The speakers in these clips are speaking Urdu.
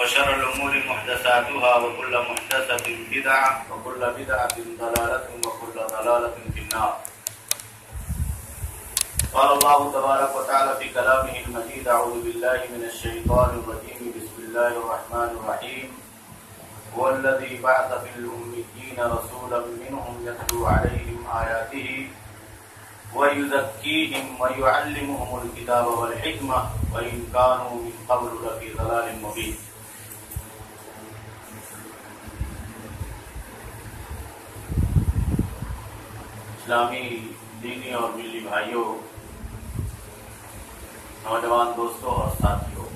وشر الأمور محدثاتها وكل محدثة بدعة وكل بدعة ضلالة وكل ضلالة في النار. قال الله تبارك وتعالى في كلامه المجيد أعوذ بالله من الشيطان الرجيم. بسم الله الرحمن الرحيم. هو الذي بعث في الأميين رسولا منهم يتلو عليهم آياته ويزكيهم ويعلمهم الكتاب والحكمة وإن كانوا من قبل لفي ضلال مبين. اسلامی دینی اور ملی بھائیوں، نوجوان دوستوں اور ساتھیوں،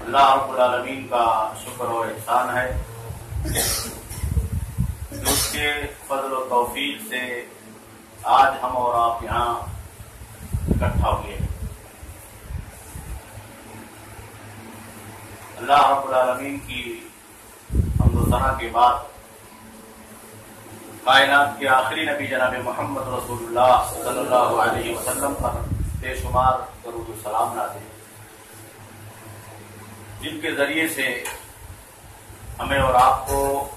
اللہ رب العالمین کا شکر و احسان ہے۔ اس کے فضل و توفیق سے آج ہم اور آپ یہاں اکٹھا ہوئے ہیں۔ اللہ رب العالمین کی حمد و کے بعد کائنات کے آخری نبی جناب محمد رسول اللہ صلی اللہ علیہ وسلم پر بے شمار درود السلام نازل جن کے ذریعے سے ہمیں اور آپ کو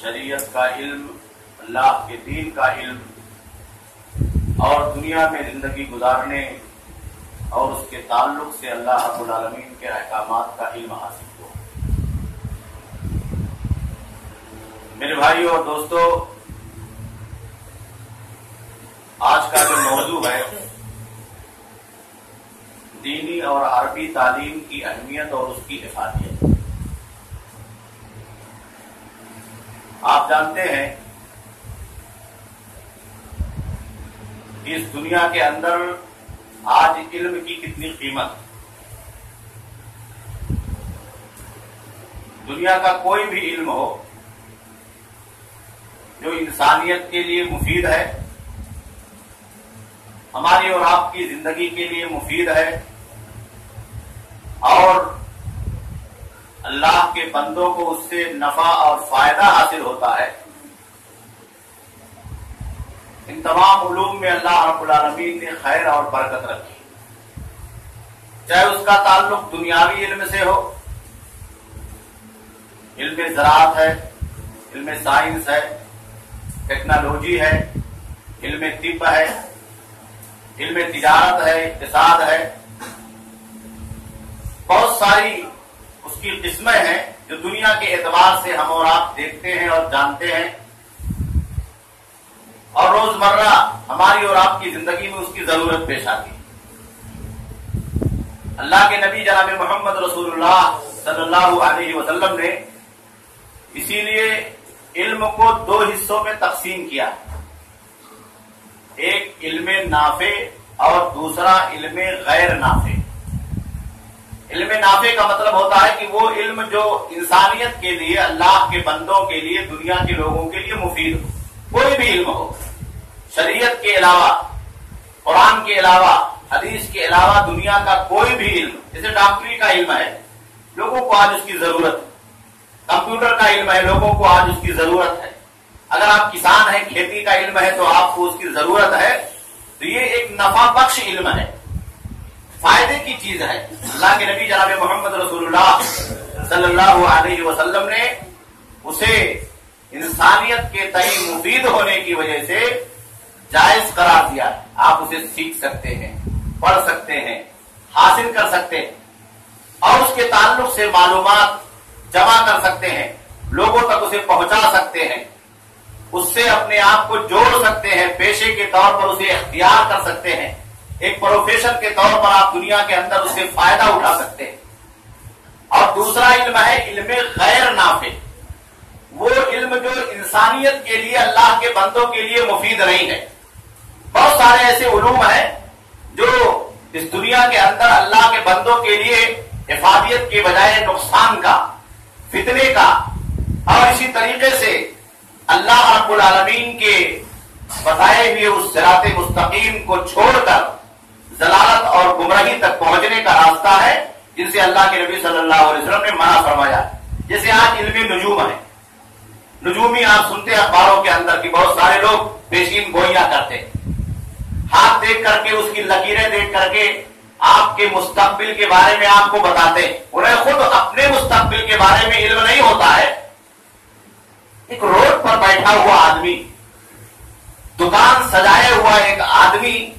شریعت کا علم، اللہ کے دین کا علم اور دنیا میں زندگی گزارنے اور اس کے تعلق سے اللہ رب العالمین کے احکامات کا علم حاصل ہو میرے بھائیوں اور دوستوں آج کا جو موضوع ہے، دینی اور عربی تعلیم کی اہمیت اور اس کی افادیت۔ آپ جانتے ہیں کہ اس دنیا کے اندر آج علم کی کتنی قیمت دنیا کا کوئی بھی علم ہو جو انسانیت کے لیے مفید ہے، ہماری اور آپ کی زندگی کے لیے مفید ہے، اور اللہ کے بندوں کو اس سے نفع اور فائدہ حاصل ہوتا ہے۔ ان تمام علوم میں اللہ رب العالمین نے خیر اور برکت رکھی۔ چاہے اس کا تعلق دنیاوی علم سے ہو، علم زراعت ہے، علم سائنس ہے ٹیکنالوجی ہے، علم طب ہے، علم تجارت ہے، اقتصاد ہے۔ بہت ساری اس کی قسمیں ہیں جو دنیا کے اعتبار سے ہم اور آپ دیکھتے ہیں اور جانتے ہیں۔ اور روزمرہ ہماری اور آپ کی زندگی میں اس کی ضرورت پیش آتی ہے۔ اللہ کے نبی جناب محمد رسول اللہ صلی اللہ علیہ وسلم نے اسی لیے علم کو دو حصوں میں تقسیم کیا۔ ایک علم نافع اور دوسرا علم غیر نافع۔ علم نافع کا مطلب ہوتا ہے کہ وہ علم جو انسانیت کے لیے، اللہ کے بندوں کے لیے، دنیا کے لوگوں کے لیے مفید ہو۔ کوئی بھی علم ہو۔ شریعت کے علاوہ، قرآن کے علاوہ، حدیث کے علاوہ دنیا کا کوئی بھی علم، جیسے ڈاکٹری کا علم ہے، لوگوں کو آج اس کی ضرورت ہے۔ کمپیوٹر کا علم ہے، لوگوں کو آج اس کی ضرورت ہے۔ اگر آپ کسان ہیں، کھیتی کا علم ہے، تو آپ کو اس کی ضرورت ہے۔ تو یہ ایک نفع بخش علم ہے۔ فائدے کی چیز ہے۔ اللہ کے نبی جناب محمد رسول اللہ صلی اللہ علیہ وسلم نے اسے انسانیت کے تئی مفید ہونے کی وجہ سے جائز قرار دیا۔ آپ اسے سیکھ سکتے ہیں، پڑھ سکتے ہیں، حاصل کر سکتے ہیں۔ اور اس کے تعلق سے معلومات جمع کر سکتے ہیں، لوگوں تک اسے پہنچا سکتے ہیں۔ اس سے اپنے آپ کو جوڑ سکتے ہیں، پیشے کے طور پر اسے اختیار کر سکتے ہیں۔ ایک پروفیشن کے طور پر آپ دنیا کے اندر اس سے فائدہ اٹھا سکتے ہیں۔ اور دوسرا علم ہے علم غیر نافع۔ وہ علم جو انسانیت کے لیے، اللہ کے بندوں کے لیے مفید نہیں ہے۔ بہت سارے ایسے علوم ہیں جو اس دنیا کے اندر اللہ کے بندوں کے لیے افادیت کے بجائے نقصان کا فتنے کا اور اسی طریقے سے اللہ رب العالمین کے بتائے ہوئے اس سرات مستقیم کو چھوڑ کر ضلالت اور گمراہی تک پہنچنے کا راستہ ہے جن سے اللہ کے نبی صلی اللہ علیہ وسلم نے منع فرمایا جیسے آج علم نجوم ہے۔ نجومی آپ سنتے ہیں اخباروں کے اندر کی بہت سارے لوگ پیشین گوئیاں کرتے ہاتھ دیکھ کر کے اس کی لکیریں دیکھ کر کے آپ کے مستقبل کے بارے میں آپ کو بتاتے انہیں خود اپنے مستقبل کے بارے میں علم نہیں ہوتا ہے۔ ایک روڈ پر بیٹھا ہوا آدمی، دکان سجائے ہوا ایک آدمی،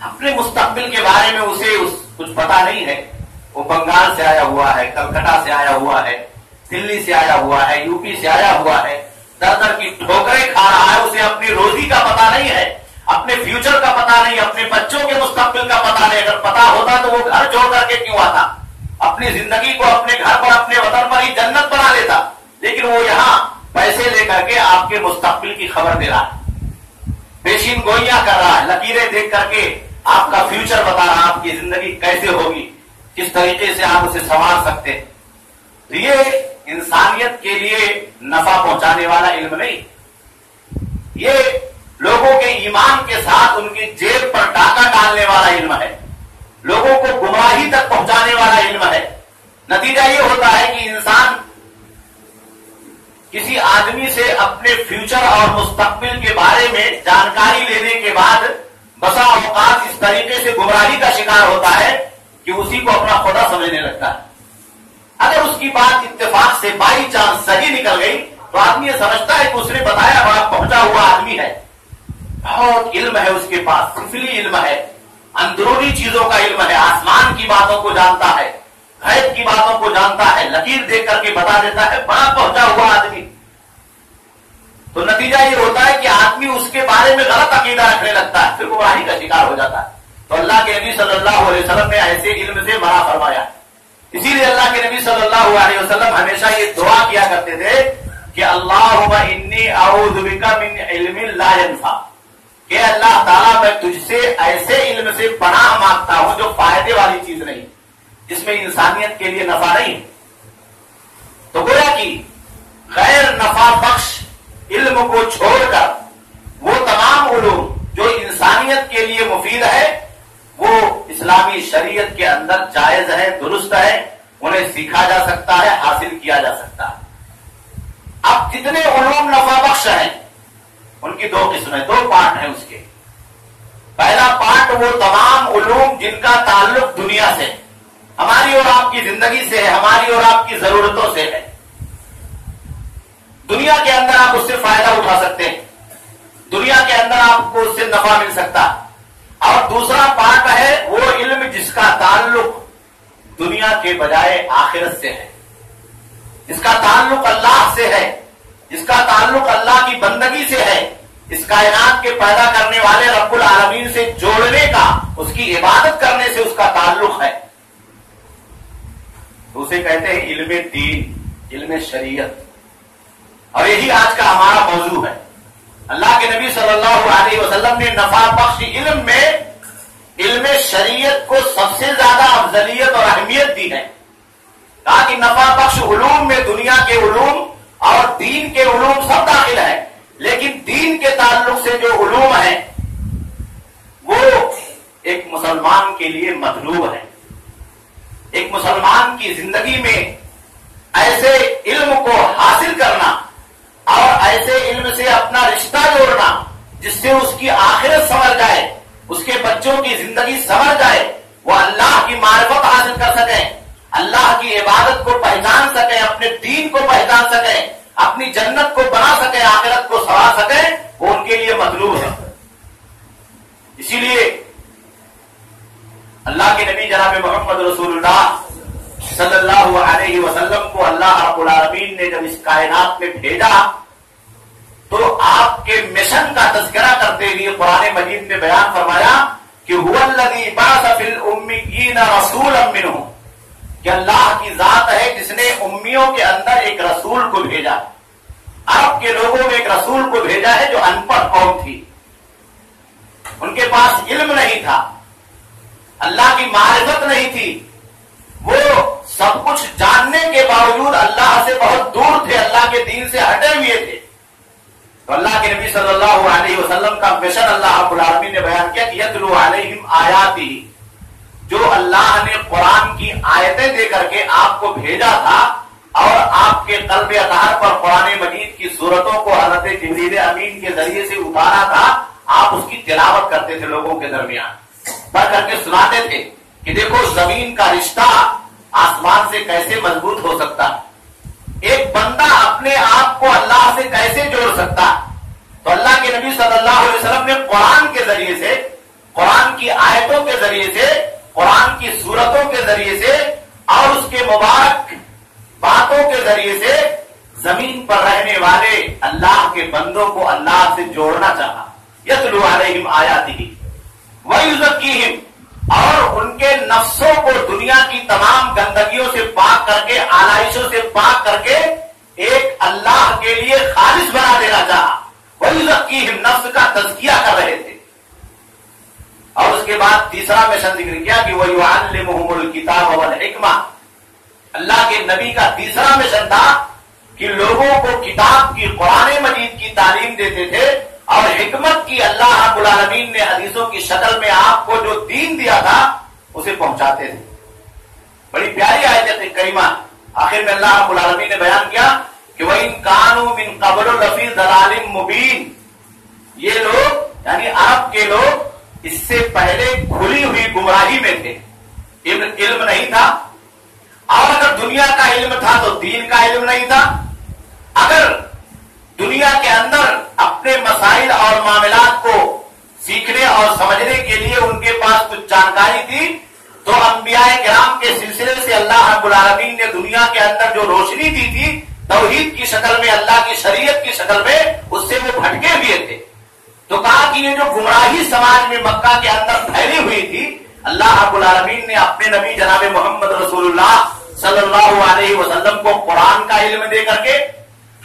اپنے مستقبل کے بارے میں اسے اس کچھ پتا نہیں ہے۔ وہ بنگال سے آیا ہوا ہے، کلکتہ سے آیا ہوا ہے، دلی سے آیا ہوا ہے، یو پی سے آیا ہوا ہے۔ در در کی ٹھوکریں کھا رہا ہے، اسے اپنی روزی کا پتا نہیں ہے۔ اپنے فیوچر کا پتا نہیں، اپنے بچوں کے مستقبل کا پتا نہیں۔ اگر پتا ہوتا تو وہ گھر چھوڑ کر کے کیوں آتا؟ اپنی زندگی کو اپنے گھر پر، اپنے وطن پر ہی جنت بنا لیتا۔ لیکن وہ یہاں پیسے لے کر کے آپ کے مستقبل کی خبر دے رہا ہے۔ پیشین گوئیاں کر رہا ہے، لکیریں دیکھ کر کے آپ کا فیوچر بتا رہا آپ کی زندگی کیسے ہوگی، کس طریقے سے آپ اسے سنوار سکتے یہ انسانیت کے لیے نفع پہنچانے والا علم نہیں۔ یہ لوگوں کے ایمان کے ساتھ ان کی جیب پر ڈاکہ ڈالنے والا علم ہے۔ لوگوں کو گمراہی تک پہنچانے والا علم ہے۔ نتیجہ یہ ہوتا ہے کہ انسان کسی آدمی سے اپنے فیوچر اور مستقبل کے بارے میں جانکاری لینے کے بعد بسا اوقات اس طریقے سے گمراہی کا شکار ہوتا ہے کہ اسی کو اپنا خدا سمجھنے لگتا ہے۔ اگر اس کی بات اتفاق سے بائی چانس صحیح نکل گئی تو آدمی یہ سمجھتا ہے کہ اس نے بتایا بڑا پہنچا ہوا آدمی ہے۔ بہت علم ہے اس کے پاس سفلی علم ہے۔ اندرونی چیزوں کا علم ہے، آسمان کی باتوں کو جانتا ہے، غیب کی باتوں کو جانتا ہے، لکیر دیکھ کر کے بتا دیتا ہے، بڑا پہنچا ہوا آدمی۔ تو نتیجہ یہ ہوتا ہے کہ آدمی اس کے بارے میں غلط عقیدہ رکھنے لگتا ہے، پھر گمراہی کا شکار ہو جاتا ہے۔ تو اللہ کے نبی صلی اللہ علیہ وسلم نے ایسے علم سے منع فرمایا۔ اسی لیے اللہ کے نبی صلی اللہ علیہ وسلم ہمیشہ یہ دعا کیا کرتے تھے کہ اللہ انی اعوذ بک من علم لا ينفع کہ اللہ تعالیٰ میں تجھ سے ایسے علم سے پناہ مانگتا ہوں جو فائدے والی چیز نہیں، جس میں انسانیت کے لیے نفع نہیں۔ تو گویا کہ غیر نفع بخش علم کو چھوڑ کر وہ تمام علوم جو انسانیت کے لیے مفید ہے، وہ اسلامی شریعت کے اندر جائز ہے، درست ہے، انہیں سیکھا جا سکتا ہے، حاصل کیا جا سکتا ہے۔ اب جتنے علوم نفع بخش ہیں ان کی دو قسمیں دو پارٹ ہیں اس کے۔ پہلا پارٹ وہ تمام علوم جن کا تعلق دنیا سے، ہماری اور آپ کی زندگی سے ہے، ہماری اور آپ کی ضرورتوں سے ہے۔ دنیا کے اندر آپ اس سے فائدہ اٹھا سکتے ہیں۔ دنیا کے اندر آپ کو اس سے نفع مل سکتا۔ اور دوسرا پارٹ ہے وہ علم جس کا تعلق دنیا کے بجائے آخرت سے ہے۔ جس کا تعلق اللہ سے ہے۔ جس کا تعلق اللہ کی بندگی سے ہے۔ اس کائنات کے پیدا کرنے والے رب العالمین سے جوڑنے کا، اس کی عبادت کرنے سے اس کا تعلق ہے۔ تو اسے کہتے ہیں علم دین، علم شریعت۔ اور یہی آج کا ہمارا موضوع ہے۔ اللہ کے نبی صلی اللہ علیہ وسلم نے نفع بخش علم میں، علم شریعت کو سب سے زیادہ افضلیت اور اہمیت دی ہے۔ کہا کہ نفع بخش علوم میں، دنیا کے علوم اور دین کے علوم سب داخل ہے لیکن دین کے تعلق سے جو علوم ہیں، وہ ایک مسلمان کے لیے مطلوب ہے ایک مسلمان کی زندگی میں ایسے علم کو حاصل کرنا اور ایسے علم سے اپنا رشتہ جوڑنا جس سے اس کی آخرت سمجھ جائے، اس کے بچوں کی زندگی سمجھ جائے، وہ اللہ کی معرفت حاصل کر سکیں۔ اللہ کی عبادت کو پہچان سکیں، اپنے دین کو پہچان سکیں، اپنی جنت کو بنا سکیں، آخرت کو سوار سکیں، وہ ان کے لیے مطلوب ہے۔ اسی لیے اللہ کے نبی جناب محمد رسول اللہ صلی اللہ علیہ وسلم کو اللہ رب العالمین نے جب اس کائنات میں بھیجا، تو آپ کے مشن کا تذکرہ کرتے ہوئے قرآن مجید میں بیان فرمایا کہ رسول کہ اللہ کی ذات ہے جس نے امیوں کے اندر ایک رسول کو بھیجا۔ عرب کے لوگوں میں ایک رسول کو بھیجا ہے جو ان پڑھ قوم تھی۔ ان کے پاس علم نہیں تھا۔ اللہ کی معرفت نہیں تھی۔ وہ سب کچھ جاننے کے باوجود اللہ سے بہت دور تھے، اللہ کے دین سے ہٹے ہوئے تھے۔ تو اللہ کے نبی صلی اللہ علیہ وسلم کا مشن اللہ رب العالمین نے بیان کیا کہ یتلو علیہم آیاتی۔ جو اللہ نے قرآن کی آیتیں دے کر کے آپ کو بھیجا تھا اور آپ کے قلب اطہار پر قرآن مجید کی صورتوں کو حضرت جبریل امین کے ذریعے سے اتارا تھا، آپ اس کی تلاوت کرتے تھے لوگوں کے درمیان۔ پڑھ کر کے سناتے تھے کہ دیکھو، زمین کا رشتہ آسمان سے کیسے مضبوط ہو سکتا؟ ایک بندہ اپنے آپ کو اللہ سے کیسے جوڑ سکتا؟ تو اللہ کے نبی صلی اللہ علیہ وسلم نے قرآن کے ذریعے سے، قرآن کی آیتوں کے ذریعے سے قرآن کی صورتوں کے ذریعے سے اور اس کے مبارک باتوں کے ذریعے سے زمین پر رہنے والے اللہ کے بندوں کو اللہ سے جوڑنا چاہا۔ یتلو علیہم آیاتی۔ ویزکیہم۔ اور ان کے نفسوں کو دنیا کی تمام گندگیوں سے پاک کر کے، آلائشوں سے پاک کر کے ایک اللہ کے لیے خالص بنا دینا چاہا۔ ویزکیہم، نفس کا تزکیہ کر رہے تھے۔ اور اس کے بعد تیسرا مشن ذکر کیا کہ وہ الکتاب الکتاب والحکمہ اللہ کے نبی کا تیسرا مشن تھا کہ لوگوں کو کتاب کی قرآن مجید کی تعلیم دیتے تھے اور حکمت کی اللہ رب العالمین نے حدیثوں کی شکل میں آپ کو جو دین دیا تھا، اسے پہنچاتے تھے۔ بڑی پیاری آئے تھے کریمہ۔ آخر میں اللہ رب العالمین نے بیان کیا کہ وہ ان کانو من قبل الفی مبین یہ لوگ یعنی عرب کے لوگ اس سے پہلے کھلی ہوئی گمراہی میں تھے۔ علم نہیں تھا۔ اور اگر دنیا کا علم تھا تو دین کا علم نہیں تھا۔ اگر دنیا کے اندر اپنے مسائل اور معاملات کو سیکھنے اور سمجھنے کے لیے ان کے پاس کچھ جانکاری تھی، تو انبیاء کرام کے سلسلے سے اللہ رب العالمین نے دنیا کے اندر جو روشنی دی تھی، توحید کی شکل میں، اللہ کی شریعت کی شکل میں، اس سے وہ بھٹکے ہوئے تھے۔ تو کہا کہ یہ جو گمراہی سماج میں مکہ کے اندر پھیلی ہوئی تھی، اللہ رب العالمین نے اپنے نبی جناب محمد رسول اللہ صلی اللہ علیہ وسلم کو قرآن کا علم دے کر کے،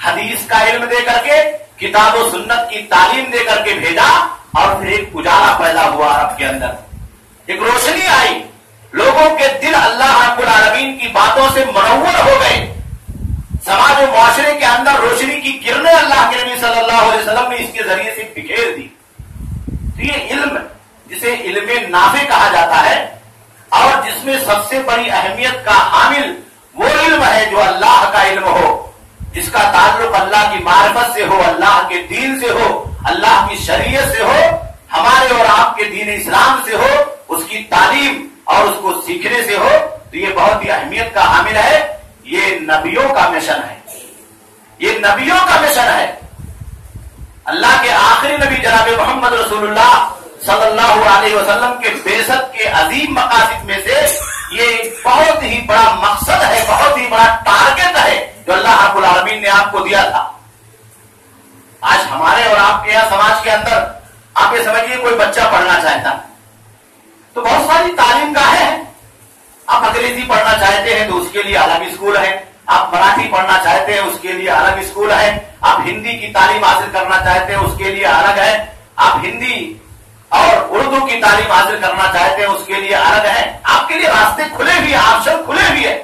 حدیث کا علم دے کر کے، کتاب و سنت کی تعلیم دے کر کے بھیجا اور پھر ایک اجالا پیدا ہوا عرب کے اندر۔ ایک روشنی آئی۔ لوگوں کے دل اللہ رب العالمین کی باتوں سے منور ہو گئے۔ سماج و معاشرے کے اندر روشنی کی کرنیں اللہ کے نبی صلی اللہ علیہ وسلم نے اس کے ذریعے سے بکھیر دی تو یہ علم جسے علم نافع کہا جاتا ہے اور جس میں سب سے بڑی اہمیت کا حامل وہ علم ہے جو اللہ کا علم ہو، جس کا تعلق اللہ کی معرفت سے ہو، اللہ کے دین سے ہو، اللہ کی شریعت سے ہو، ہمارے اور آپ کے دین اسلام سے ہو، اس کی تعلیم اور اس کو سیکھنے سے ہو، تو یہ بہت ہی اہمیت کا حامل ہے۔ یہ نبیوں کا مشن ہے۔ یہ نبیوں کا مشن ہے۔ اللہ کے آخری نبی جناب محمد رسول اللہ صلی اللہ علیہ وسلم کے بیست کے عظیم مقاصد میں سے یہ بہت ہی بڑا مقصد ہے، بہت ہی بڑا ٹارگیٹ ہے جو اللہ رب العالمین نے آپ کو دیا تھا۔ آج ہمارے اور آپ کے یہاں سماج کے اندر آپ یہ سمجھیے کوئی بچہ پڑھنا چاہتا تو بہت ساری تعلیم کا ہے آپ انگریزی پڑھنا چاہتے ہیں تو اس کے لیے الگ اسکول ہے۔ آپ مراٹھی پڑھنا چاہتے ہیں، اس کے لیے الگ اسکول ہے۔ آپ ہندی کی تعلیم حاصل کرنا چاہتے ہیں، اس کے لیے الگ ہے۔ آپ ہندی اور اردو کی تعلیم حاصل کرنا چاہتے ہیں، اس کے لیے الگ ہے، آپ کے لیے راستے کھلے ہوئے آپشن کھلے ہوئے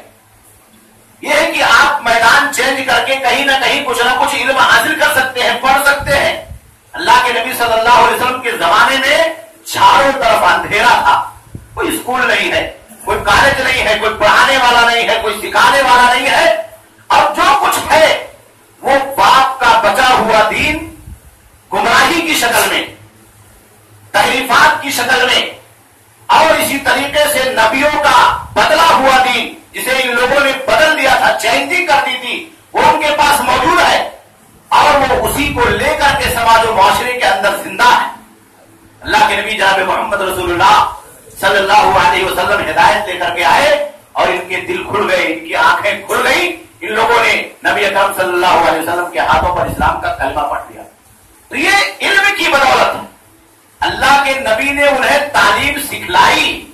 یہ ہے کہ آپ میدان چینج کر کے کہیں نہ کہیں کچھ نہ کچھ علم حاصل کر سکتے ہیں، پڑھ سکتے ہیں۔ اللہ کے نبی صلی اللہ علیہ وسلم کے زمانے میں چاروں طرف اندھیرا تھا۔ کوئی اسکول نہیں ہے، کوئی کالج نہیں ہے، کوئی پڑھانے والا نہیں ہے، کوئی سکھانے والا نہیں ہے۔ اور جو کچھ ہے، وہ باپ کا بچا ہوا دین گمراہی کی شکل میں تحریفات کی شکل میں۔ اور اسی طریقے سے نبیوں کا بدلا ہوا دین جسے ان لوگوں نے بدل دیا تھا چینجنگ کر دی تھی، وہ ان کے پاس موجود ہے۔ اور وہ اسی کو لے کر کے سماج و معاشرے کے اندر زندہ ہے اللہ کے نبی جناب محمد رسول اللہ صلی اللہ علیہ وسلم ہدایت لے کر کے آئے اور ان کے دل کھل گئے، ان کی آنکھیں کھل گئی ان لوگوں نے نبی اکرم صلی اللہ علیہ وسلم کے ہاتھوں پر اسلام کا کلمہ پڑھ دیا تو یہ علم کی بدولت ہے اللہ کے نبی نے انہیں تعلیم سکھلائی۔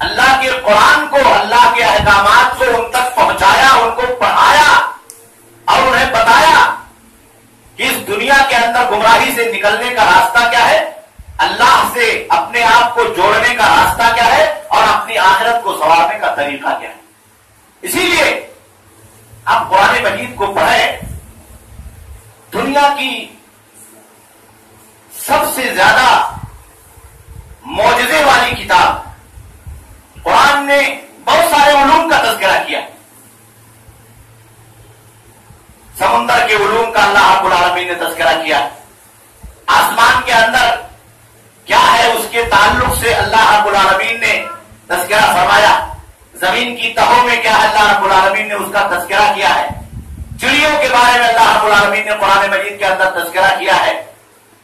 اللہ کے قرآن کو، اللہ کے احکامات کو ان تک پہنچایا، ان کو پڑھایا اور انہیں بتایا کہ اس دنیا کے اندر گمراہی سے نکلنے کا راستہ کیا ہے؟ اللہ سے اپنے آپ کو جوڑنے کا راستہ کیا ہے اور اپنی آہرت کو سنوارنے کا طریقہ کیا ہے۔ اسی لیے آپ قرآن مجید کو پڑھیں۔ دنیا کی سب سے زیادہ معجزے والی کتاب قرآن نے بہت سارے علوم کا تذکرہ کیا۔ سمندر کے علوم کا اللہ رب العالمین نے تذکرہ کیا۔ آسمان کے اندر کیا ہے اس کے تعلق سے اللہ رب العالمین نے تذکرہ فرمایا۔ زمین کی تہوں میں کیا اللہ رب العالمین نے اس کا تذکرہ کیا ہے۔ چڑیوں کے بارے میں اللہ رب العالمین نے قرآن مجید کے اندر تذکرہ کیا ہے۔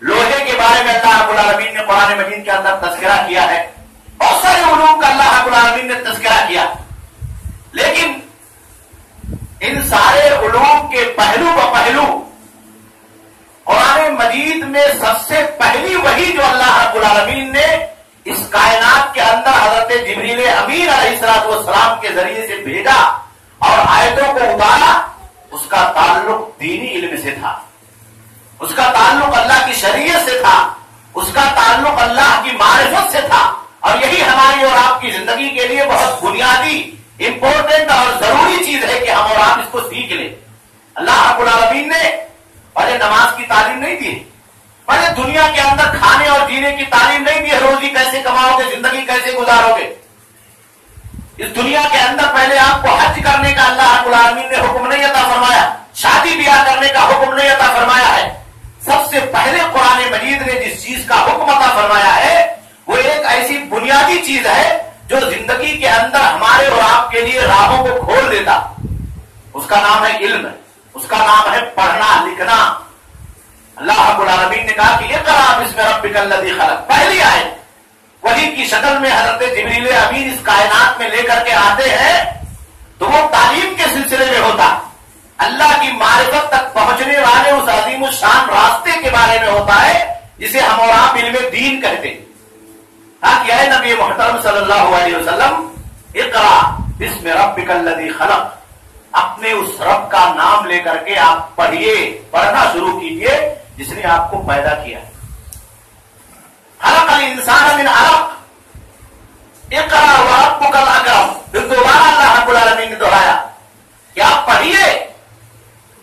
لوہے کے بارے میں اللہ رب العالمین نے قرآن مجید کے اندر تذکرہ کیا ہے۔ بہت سارے علوم کا اللہ رب العالمین نے تذکرہ کیا۔ لیکن ان سارے علوم کے پہلو و پہلو قرآن مجید میں سب سے پہلی وہی جو اللہ رب العالمین نے اس کائنات کے اندر حضرت جبریل امیر علیہ السلام والسلام کے ذریعے سے بھیجا اور آیتوں کو اتارا اس کا تعلق دینی علم سے تھا۔ اس کا تعلق اللہ کی شریعت سے تھا، اس کا تعلق اللہ کی معرفت سے تھا۔ اور یہی ہماری اور آپ کی زندگی کے لیے بہت بنیادی امپورٹنٹ اور ضروری چیز ہے کہ ہم اور آپ اس کو سیکھ لیں۔ اللہ رب العالمین نے پہلے نماز کی تعلیم نہیں دی، پہلے دنیا کے اندر کھانے اور جینے کی تعلیم نہیں دی، روزی کیسے کماؤ گے زندگی کیسے گزارو گے اس دنیا کے اندر پہلے آپ کو حج کرنے کا اللہ رب العالمین نے حکم نہیں عطا فرمایا، شادی بیاہ کرنے کا حکم نہیں عطا فرمایا ہے۔ سب سے پہلے قرآن مجید نے جس چیز کا حکم عطا فرمایا ہے، وہ ایک ایسی بنیادی چیز ہے جو زندگی کے اندر ہمارے اور آپ کے لیے راہوں کو کھول دیتا۔ اس کا نام ہے علم، اس کا نام ہے پڑھنا، لکھنا۔ اللہ رب العالمین نے کہا کہ یہ کرا اس میں رب الذی خلق۔ پہلی آئے وہی کی شکل میں حضرت جبریل امین اس کائنات میں لے کر کے آتے ہیں، تو وہ تعلیم کے سلسلے میں ہوتا۔ اللہ کی معرفت تک پہنچنے والے اس عظیم الشان راستے کے بارے میں ہوتا ہے، جسے ہم اور آپ علم دین کہتے ہیں۔ ہاں کیا ہے نبی محترم صلی اللہ علیہ وسلم اقرا بسم ربک الذی خلق۔ اپنے اس رب کا نام لے کر کے آپ پڑھیے، پڑھنا شروع کیجیے، جس نے آپ کو پیدا کیا ہے۔ خلق الانسان من علق۔ اقرا وربک الاکرم پھر دوبارہ اللہ رب العالمین نے دہرایا۔ کہ آپ پڑھیے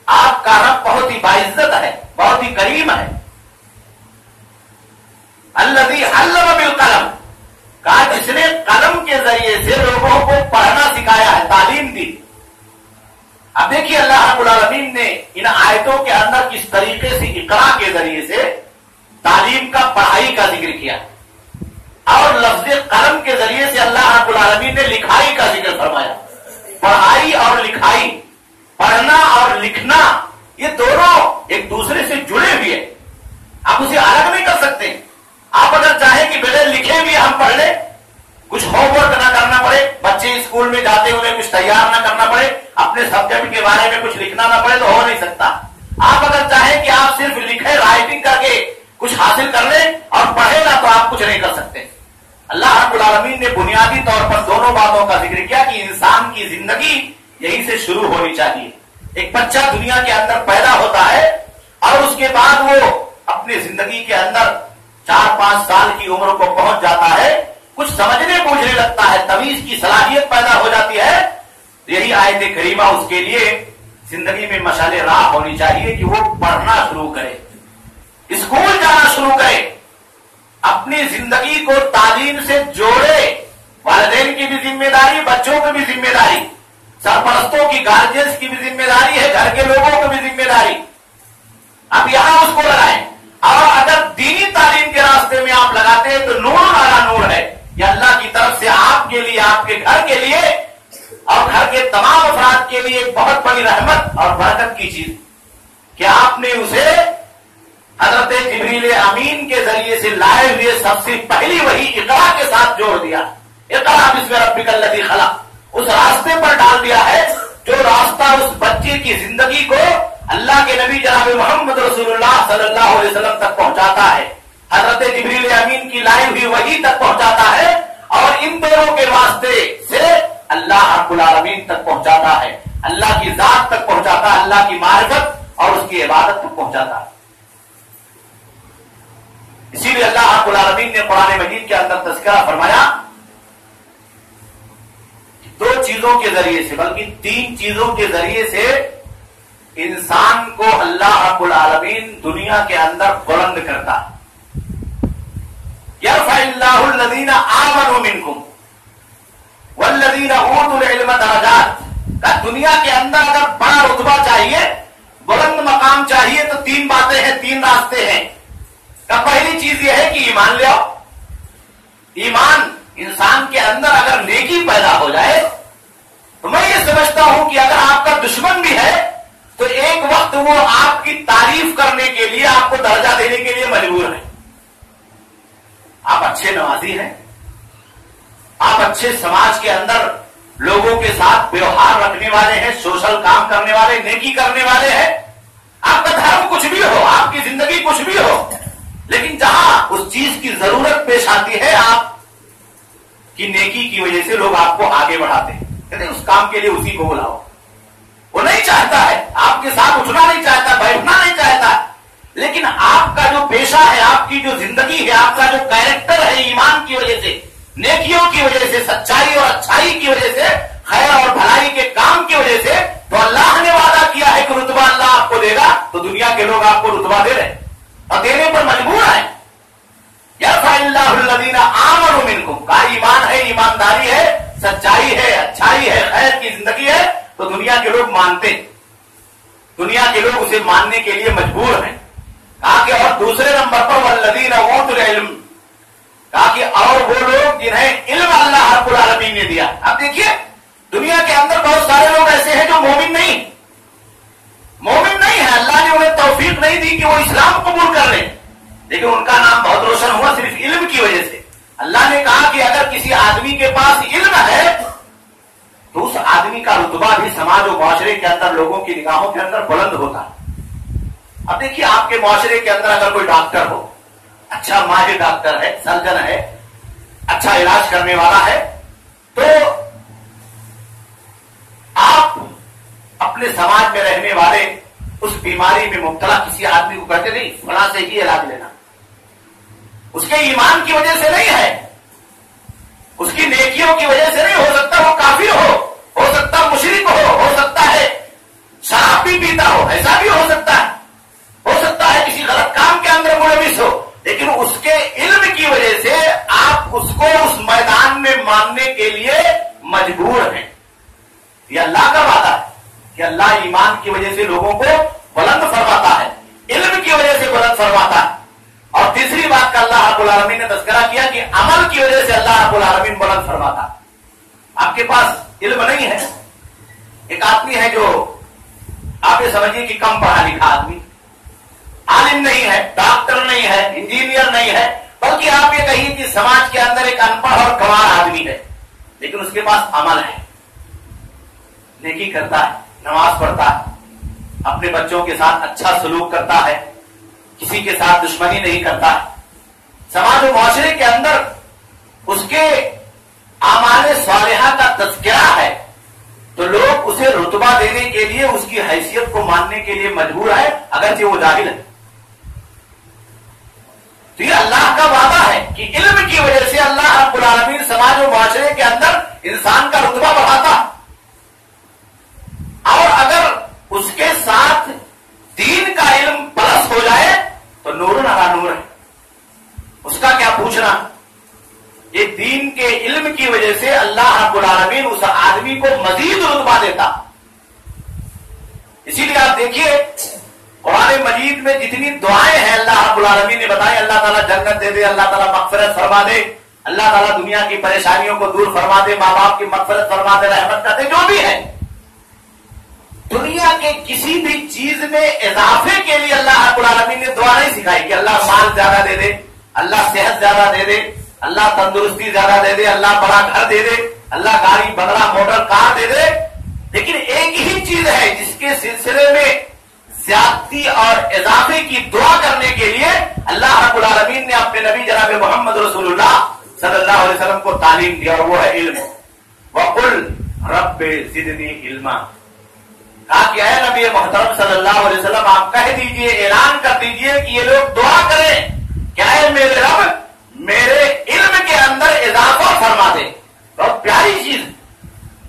آپ کا رب بہت ہی باعزت ہے، بہت ہی کریم ہے۔ اللہ علم بالقلم، کہا جس نے قلم کے ذریعے سے لوگوں کو پڑھنا سکھایا ہے، تعلیم دی۔ اب دیکھیے اللہ رب العالمین نے ان آیتوں کے اندر کس طریقے سے اقرا کے ذریعے سے تعلیم کا پڑھائی کا ذکر کیا۔ اور لفظ قلم کے ذریعے سے اللہ رب العالمین نے لکھائی کا ذکر فرمایا۔ پڑھائی اور لکھائی۔ پڑھنا اور لکھنا، یہ دونوں ایک دوسرے سے جڑے ہوئے آپ اسے الگ نہیں کر سکتے۔ آپ اگر چاہیں کہ بیٹے لکھے بھی ہم پڑھ لیں، کچھ ہوم ورک نہ کرنا پڑے، بچے اسکول میں جاتے ہوئے کچھ تیار نہ کرنا پڑے، اپنے سبجیکٹ کے بارے میں کچھ لکھنا نہ پڑے تو ہو نہیں سکتا۔ آپ اگر چاہیں کہ آپ صرف لکھیں رائٹنگ کر کے کچھ حاصل کر لیں اور پڑھے نا تو آپ کچھ نہیں کر سکتے۔ اللہ رب العالمین نے بنیادی طور پر دونوں باتوں کا ذکر کیا کہ انسان کی زندگی یہیں سے شروع ہونی چاہیے۔ ایک بچہ دنیا کے اندر پیدا ہوتا ہے اور اس کے بعد وہ اپنی زندگی کے اندر چار پانچ سال کی عمر کو پہنچ جاتا ہے، کچھ سمجھنے بوجھنے لگتا ہے، تمیز کی صلاحیت پیدا ہو جاتی ہے۔ یہی آیت کریمہ اس کے لیے زندگی میں مشال راہ ہونی چاہیے کہ وہ پڑھنا شروع کرے، اسکول جانا شروع کرے، اپنی زندگی کو تعلیم سے جوڑے، والدین کی بھی ذمہ داری، بچوں کی بھی ذمہ داری۔ سرپرستوں کی گارجینس کی بھی ذمہ داری ہے، گھر کے لوگوں کی بھی ذمہ داری اب یہاں اس کو لگائیں۔ اور اگر دینی تعلیم کے راستے میں آپ لگاتے ہیں تو نور والا نور ہے۔ یہ اللہ کی طرف سے آپ کے لیے، آپ کے گھر کے لیے اور گھر کے تمام افراد کے لیے ایک بہت بڑی رحمت اور برکت کی چیز۔ کہ آپ نے اسے حضرت جبریل امین کے ذریعے سے لائے ہوئے سب سے پہلی وہی اقرا کے ساتھ جوڑ دیا۔ اقرا اس میں ربک الذی خلق۔ اس راستے پر ڈال دیا ہے جو راستہ اس بچے کی زندگی کو اللہ کے نبی جناب محمد رسول اللہ صلی اللہ علیہ وسلم تک پہنچاتا ہے۔ حضرت جبریل امین کی لائی ہوئی وہی تک پہنچاتا ہے اور ان دونوں کے واسطے سے اللہ رب العالمین تک پہنچاتا ہے۔ اللہ کی ذات تک پہنچاتا ہے، اللہ کی معرفت اور اس کی عبادت تک پہنچاتا ہے۔ اسی لیے اللہ رب العالمین نے قرآن مجید کے اندر تذکرہ فرمایا دو چیزوں کے ذریعے سے، بلکہ تین چیزوں کے ذریعے سے انسان کو اللہ رب العالمین دنیا کے اندر بلند کرتا۔ یرفع اللہ الذین آمنوا منکم والذین اوتوا العلم درجات۔ کہ دنیا کے اندر اگر بڑا رتبہ چاہیے، بلند مقام چاہیے، تو تین باتیں ہیں، تین راستے ہیں۔ پہلی چیز یہ ہے کہ ایمان لے آؤ۔ ایمان انسان کے اندر اگر نیکی پیدا ہو جائے، تو میں یہ سمجھتا ہوں کہ اگر آپ کا دشمن بھی ہے، تو ایک وقت وہ آپ کی تعریف کرنے کے لیے، آپ کو درجہ دینے کے لیے مجبور ہے۔ آپ اچھے نوازی ہیں۔ آپ اچھے سماج کے اندر لوگوں کے ساتھ ویوہار رکھنے والے ہیں، سوشل کام کرنے والے، نیکی کرنے والے ہیں۔ آپ کا دھرم کچھ بھی ہو، آپ کی زندگی کچھ بھی ہو، لیکن جہاں اس چیز کی ضرورت پیش آتی ہے، آپ کی نیکی کی وجہ سے لوگ آپ کو آگے بڑھاتے ہیں۔ کہتے ہیں، اس کام کے لیے اسی کو بلاؤ۔ وہ نہیں چاہتا ہے۔ آپ کے ساتھ اٹھنا نہیں چاہتا، بیٹھنا نہیں چاہتا۔ لیکن آپ کا جو پیشہ ہے، آپ کی جو زندگی ہے، آپ کا جو کیریکٹر ہے ایمان کی وجہ سے، نیکیوں کی وجہ سے، سچائی اور اچھائی کی وجہ سے، خیر اور بھلائی کے کام کی وجہ سے، تو اللہ نے وعدہ کیا ہے کہ رتبہ اللہ آپ کو دے گا، تو دنیا کے لوگ آپ کو رتبہ دے رہے اور دینے پر مجبور ہیں۔ اللہ الدین عام منکم کا ایمان ہے، ایمانداری ہے، سچائی ہے، اچھائی ہے، خیر کی زندگی ہے، تو دنیا کے لوگ مانتے دنیا کے لوگ اسے ماننے کے لیے مجبور ہیں۔ کہا کہ اور دوسرے نمبر پر والذین اوتوا العلم، کہا کہ اور وہ لوگ جنہیں علم اللہ رب العالمین نے دیا۔ اب دیکھیے، دنیا کے اندر بہت سارے لوگ ایسے ہیں جو مومن نہیں۔ مومن نہیں ہے، اللہ نے انہیں توفیق نہیں دی کہ وہ اسلام قبول کر لیں۔ لیکن ان کا نام بہت روشن ہوا صرف علم کی وجہ سے۔ اللہ نے کہا کہ اگر کسی آدمی کے پاس علم ہے، تو اس آدمی کا رتبہ بھی سماج و معاشرے کے اندر لوگوں کی نگاہوں کے اندر بلند ہوتا۔ اب دیکھیے، آپ کے معاشرے کے اندر اگر کوئی ڈاکٹر ہو اچھا ماہر ڈاکٹر ہے، سرجن ہے اچھا علاج کرنے والا ہے، تو آپ اپنے سماج میں رہنے والے اس بیماری میں مبتلا کسی آدمی کو کہتے، نہیں، فلاں سے ہی علاج لینا۔ اس کے ایمان کی وجہ سے نہیں ہے۔ اس کی نیکیوں کی وجہ سے نہیں، ہو سکتا وہ کافر ہو ہو سکتا مشرق ہو ہو سکتا ہے شراب بھی پیتا ہو، ایسا بھی ہو سکتا ہے۔ ہو سکتا ہے کسی غلط کام کے اندر ملوث ہو، لیکن اس کے علم کی وجہ سے آپ اس کو اس میدان میں ماننے کے لیے مجبور ہیں۔ یہ اللہ کا وعدہ ہے کہ اللہ ایمان کی وجہ سے لوگوں کو بلند فرماتا ہے، علم کی وجہ سے بلند فرماتا ہے۔ اور تیسری بات کا اللہ رب العالمین نے تذکرہ کیا کہ عمل کی وجہ سے اللہ رب العالمین بلند فرماتا آپ کے پاس علم نہیں ہے۔ ایک آدمی ہے جو آپ یہ سمجھیے کہ کم پڑھا لکھا آدمی۔ عالم نہیں ہے، ڈاکٹر نہیں ہے، انجینئر نہیں ہے، بلکہ آپ یہ کہیے کہ سماج کے اندر ایک ان پڑھ اور کمار آدمی ہے، لیکن اس کے پاس عمل ہے۔ نیکی کرتا ہے، نماز پڑھتا ہے، اپنے بچوں کے ساتھ اچھا سلوک کرتا ہے۔ کسی کے ساتھ دشمنی نہیں کرتا۔ سماج و معاشرے کے اندر اس کے آمان صالحہ کا تذکرہ ہے۔ تو لوگ اسے رتبہ دینے کے لیے، اس کی حیثیت کو ماننے کے لیے مجبور ہے اگرچہ وہ جاہل ہے تو یہ اللہ کا وعدہ ہے کہ علم کی وجہ سے اللہ رب العالمین سماج و معاشرے کے اندر انسان کا رتبہ بڑھاتا۔ اور اگر اس کے ساتھ دین کا علم پلس ہو جائے تو نور نہ نور ہے۔ اس کا کیا پوچھنا؟ یہ دین کے علم کی وجہ سے اللہ رب العالمین اس آدمی کو مزید رتبہ دیتا۔ اسی لیے آپ دیکھیے، قرآن مجید میں جتنی دعائیں ہیں اللہ رب العالمین نے بتائی، اللہ تعالیٰ جنت دے دے، اللہ تعالیٰ مغفرت فرما دے، اللہ تعالیٰ دنیا کی پریشانیوں کو دور فرما دے، ماں باپ کی مغفرت فرما دے، رحمت کرتے، جو بھی ہے۔ دنیا کے کسی بھی چیز میں اضافے کے لیے اللہ رب العالمین نے دعا نہیں سکھائی کہ اللہ مال زیادہ دے دے، اللہ صحت زیادہ دے دے، اللہ تندرستی زیادہ دے دے، اللہ بڑا گھر دے دے، اللہ گاڑی بنگلہ موٹر، کار دے دے۔ لیکن ایک ہی چیز ہے جس کے سلسلے میں زیادتی اور اضافے کی دعا کرنے کے لیے اللہ رب العالمین نے اپنے نبی جناب محمد رسول اللہ صلی اللہ علیہ وسلم کو تعلیم دیا اور وہ ہے علم۔ وقل رب زدنی علما۔ آپ کیا ہے، نبی محترم صلی اللہ علیہ وسلم، آپ کہہ دیجیے، اعلان کر دیجیے کہ یہ لوگ دعا کریں۔ کیا ہے میرے رب؟ میرے علم کے اندر اضافہ فرما دے۔ بہت پیاری چیز،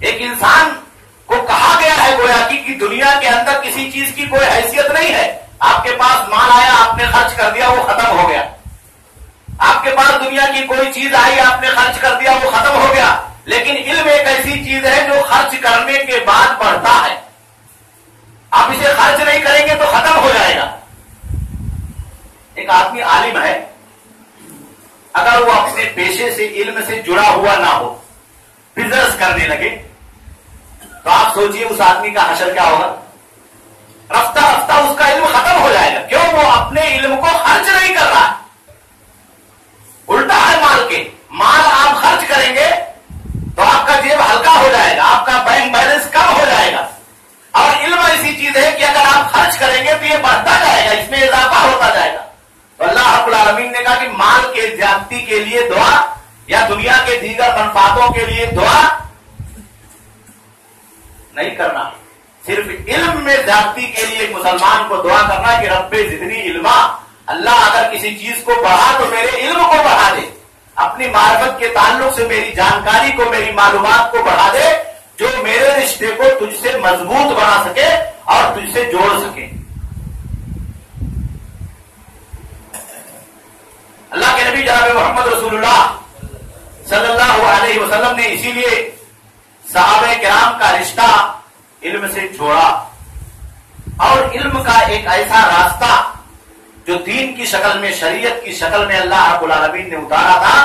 ایک انسان کو کہا گیا ہے گویا کہ دنیا کے اندر کسی چیز کی کوئی حیثیت نہیں ہے۔ آپ کے پاس مال آیا، آپ نے خرچ کر دیا، وہ ختم ہو گیا۔ آپ کے پاس دنیا کی کوئی چیز آئی، آپ نے خرچ کر دیا، وہ ختم ہو گیا۔ لیکن علم ایک ایسی چیز ہے جو خرچ کرنے کے بعد بڑھتا ہے۔ ایک آدمی عالم ہے، اگر وہ اپنے پیشے سے، علم سے جڑا ہوا نہ ہو، بزنس کرنے لگے، تو آپ سوچئے اس آدمی کا حشر کیا ہوگا؟ رفتہ رفتہ اس کا علم ختم ہو جائے گا۔ کیوں؟ وہ اپنے علم کو خرچ نہیں کر رہا۔ الٹا ہے مال کے۔ مال آپ خرچ کریں گے تو آپ کا جیب ہلکا ہو جائے گا، آپ کا بینک بیلنس کم ہو جائے گا۔ اور علم ایسی چیز ہے کہ اگر آپ خرچ کریں گے تو یہ بڑھتا جائے گا، اس میں اضافہ ہوتا جائے گا۔ اللہ رب العالمین نے کہا کہ مال کے زیادتی کے لیے دعا یا دنیا کے دیگر منفاطوں کے لیے دعا نہیں کرنا۔ صرف علم میں زیادتی کے لیے مسلمان کو دعا کرنا کہ رب جتنی علما۔ اللہ اگر کسی چیز کو بڑھا تو میرے علم کو بڑھا دے۔ اپنی معرفت کے تعلق سے میری جانکاری کو، میری معلومات کو بڑھا دے۔ جو میرے رشتے کو تجھ سے مضبوط بنا سکے اور تجھ سے جوڑ سکے۔ اللہ کے نبی جناب محمد رسول اللہ صلی اللہ علیہ وسلم نے اسی لیے صحابہ کرام کا رشتہ علم سے جوڑا اور علم کا ایک ایسا راستہ جو دین کی شکل میں، شریعت کی شکل میں اللہ رب العالمین نے اتارا تھا،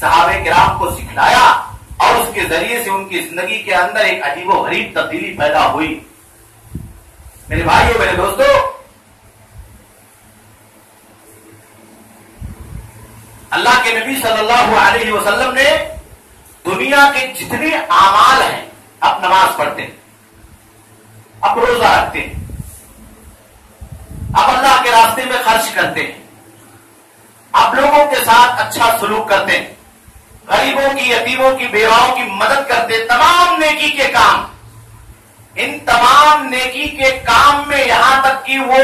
صحابہ کرام کو سکھلایا اور اس کے ذریعے سے ان کی زندگی کے اندر ایک عجیب و غریب تبدیلی پیدا ہوئی۔ میرے بھائیوں میرے دوستو اللہ کے نبی صلی اللہ علیہ وسلم نے دنیا کے جتنے اعمال ہیں، اب نماز پڑھتے ہیں، اب روزہ رکھتے ہیں، اب اللہ کے راستے میں خرچ کرتے ہیں، اب لوگوں کے ساتھ اچھا سلوک کرتے ہیں، غریبوں کی، یتیموں کی، بیواؤں کی مدد کرتے تمام نیکی کے کام۔ ان تمام نیکی کے کام میں یہاں تک کہ وہ